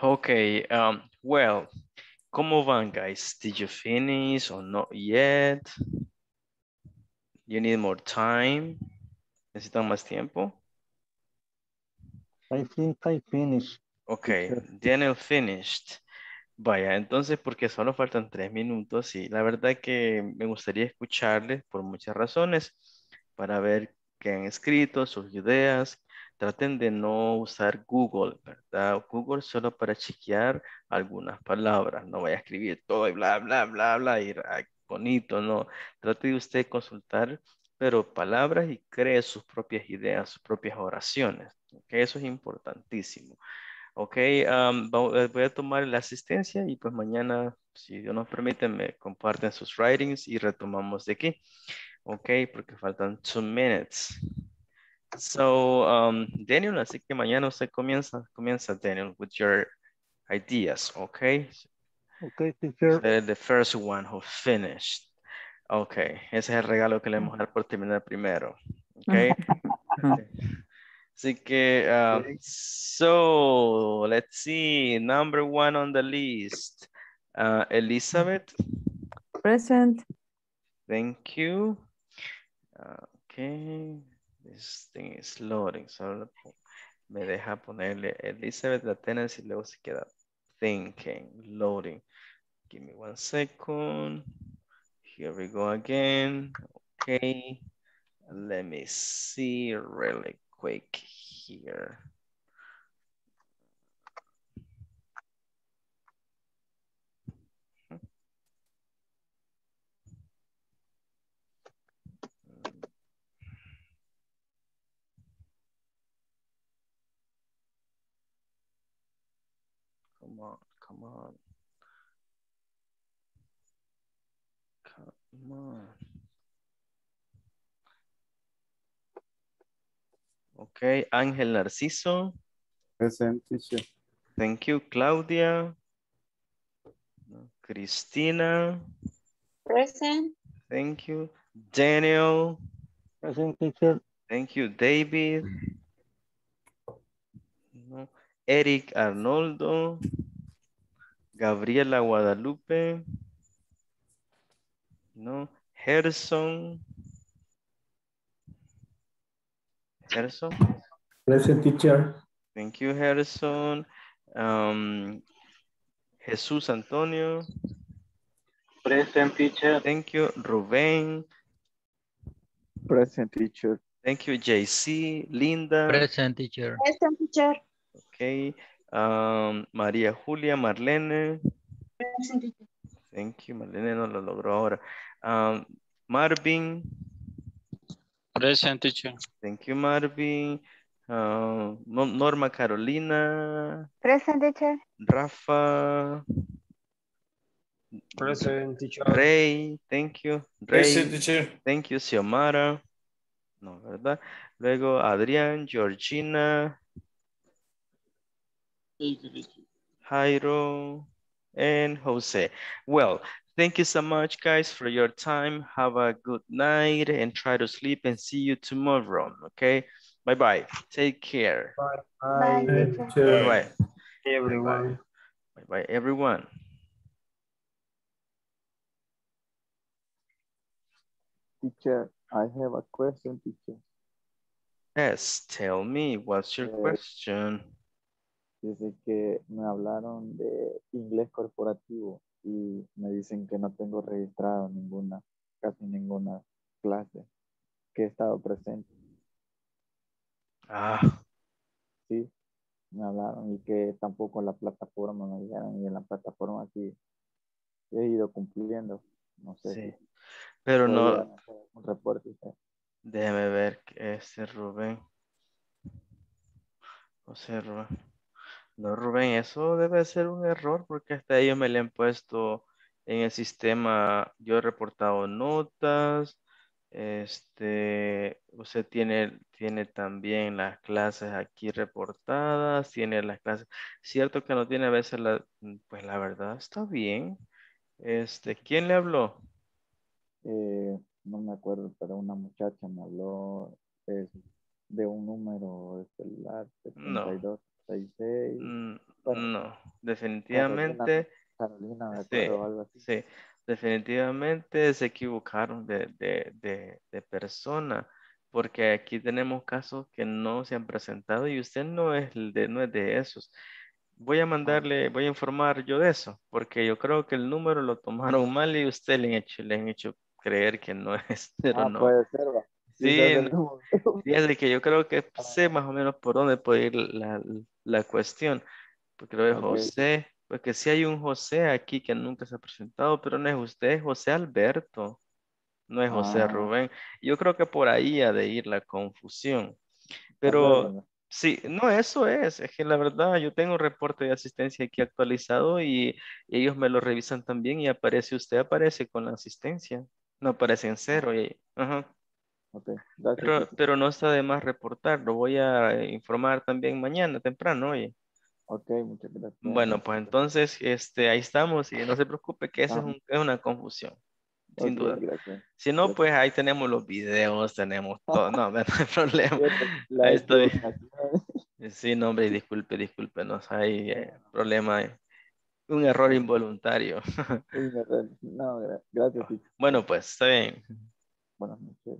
Speaker 1: Okay, um, well, ¿cómo van, guys? Did you finish or not yet? You need more time? ¿Necesitan más tiempo?
Speaker 11: I think I finished.
Speaker 1: Okay, Daniel finished. Vaya, entonces porque solo faltan tres minutos y la verdad que me gustaría escucharles por muchas razones para ver qué han escrito, sus ideas. Traten de no usar Google, ¿verdad? Google solo para chequear algunas palabras. No vaya a escribir todo y bla, bla, bla, bla, y bonito, no. Trate de usted consultar, pero palabras y cree sus propias ideas, sus propias oraciones. ¿ok? Eso es importantísimo. Ok, um, voy a tomar la asistencia y pues mañana, si Dios nos permite, me comparten sus writings y retomamos de aquí. Ok, porque faltan two minutes. So, um, Daniel, así que mañana usted comienza, comienza, Daniel, with your ideas, okay?
Speaker 11: Okay, teacher.
Speaker 1: Usted es the first one who finished. Okay, ese es el regalo que le vamos a dar por terminar primero. Okay. Así que, uh, so, let's see, number one on the list. Uh, Elizabeth,
Speaker 2: Present.
Speaker 1: thank you. Uh, Okay, this thing is loading, so me deja ponerle Elizabeth Latenas y luego se queda thinking, loading. Give me one second. Here we go again. Okay, let me see really quick here. Come on, come on. Come on. Okay, Ángel Narciso.
Speaker 6: Present teacher.
Speaker 1: Thank you, Claudia. Cristina.
Speaker 14: Present.
Speaker 1: Thank you. Daniel.
Speaker 11: Present teacher.
Speaker 1: Thank you, David. No. Eric Arnoldo. Gabriela Guadalupe. No. Gerson. Gerson.
Speaker 4: Present teacher.
Speaker 1: Thank you, Harrison. Um, Jesús Antonio.
Speaker 15: Present teacher.
Speaker 1: Thank you, Rubén.
Speaker 7: Present teacher.
Speaker 1: Thank you, JC. Linda.
Speaker 8: Present teacher.
Speaker 5: Present teacher.
Speaker 1: Okay. Um, María Julia, Marlene.
Speaker 5: Present teacher.
Speaker 1: Thank you, Marlene no lo logró ahora. Um, Marvin.
Speaker 13: Present teacher.
Speaker 1: Thank you, Marvin. Uh, No- Norma Carolina.
Speaker 10: Present teacher.
Speaker 1: Rafa.
Speaker 9: Present teacher.
Speaker 1: Ray, thank you. Ray,
Speaker 4: Present teacher.
Speaker 1: thank you, Xiomara. No, ¿verdad? Luego Adrián, Georgina, Jairo, and Jose. Well, thank you so much, guys, for your time. Have a good night and try to sleep and see you tomorrow, okay? Bye-bye. Take care.
Speaker 10: Bye, teacher.
Speaker 1: Bye-bye.
Speaker 9: Everyone.
Speaker 1: Bye-bye, everyone.
Speaker 7: Teacher, I have a question, teacher.
Speaker 1: Yes, tell me, what's your
Speaker 7: Eh,
Speaker 1: question?
Speaker 7: Dice que me hablaron de inglés corporativo y me dicen que no tengo registrado ninguna, casi ninguna clase. que estaba presente.
Speaker 1: Ah,
Speaker 7: Sí, me hablaron y que tampoco en la plataforma me dijeron y en la plataforma sí he ido cumpliendo. No sé
Speaker 1: sí.
Speaker 7: si
Speaker 1: Pero no,
Speaker 7: un reporte
Speaker 1: déjeme ver ese Rubén. José Rubén. No, Rubén, eso debe ser un error porque hasta ellos me le han puesto en el sistema. Yo he reportado notas. Este, usted tiene, tiene también las clases aquí reportadas, tiene las clases. Cierto que no tiene a veces la, pues la verdad está bien. Este, ¿quién le habló?
Speaker 7: Eh, no me acuerdo, pero una muchacha me habló de un número de celular
Speaker 1: No.
Speaker 7: 7266.
Speaker 1: Mm,
Speaker 7: Bueno,
Speaker 1: No,
Speaker 7: Carolina,
Speaker 1: definitivamente.
Speaker 7: Carolina, me
Speaker 1: Sí,
Speaker 7: algo así.
Speaker 1: sí, definitivamente se equivocaron de, de, de, de persona, porque aquí tenemos casos que no se han presentado y usted no es de, no es de esos. Voy a mandarle, voy a informar yo de eso, porque yo creo que el número lo tomaron mal y usted le han hecho, le han hecho creer que no es, pero
Speaker 7: Ah,
Speaker 1: no.
Speaker 7: puede ser, va.
Speaker 1: Sí, fíjate que yo creo que sé más o menos por dónde puede ir la, la cuestión, porque lo de
Speaker 7: Ok.
Speaker 1: José, porque sí hay un José aquí que nunca se ha presentado, pero no es usted, es José Alberto, no es José
Speaker 7: Ah.
Speaker 1: Rubén. Yo creo que por ahí ha de ir la confusión. Pero sí, no, eso es, es que la verdad yo tengo un reporte de asistencia aquí actualizado y, y ellos me lo revisan también y aparece usted, aparece con la asistencia, no aparece en cero. y- ajá.
Speaker 7: Ok, gracias.
Speaker 1: Pero, no está de más reportar, lo voy a eh, informar también mañana temprano, oye.
Speaker 7: Ok, muchas gracias.
Speaker 1: Bueno, pues entonces, este, ahí estamos y no se preocupe que esa es, un- es una confusión, sin duda.
Speaker 7: gracias.
Speaker 1: Si no,
Speaker 7: Gracias.
Speaker 1: pues ahí tenemos los videos, tenemos todo, no, no hay problema. Ahí estoy. Sí, no, hombre, disculpe, disculpe, no hay eh, problema, eh, un error involuntario.
Speaker 7: No, gra- gracias.
Speaker 1: Bueno, pues, está bien.
Speaker 7: Buenas noches.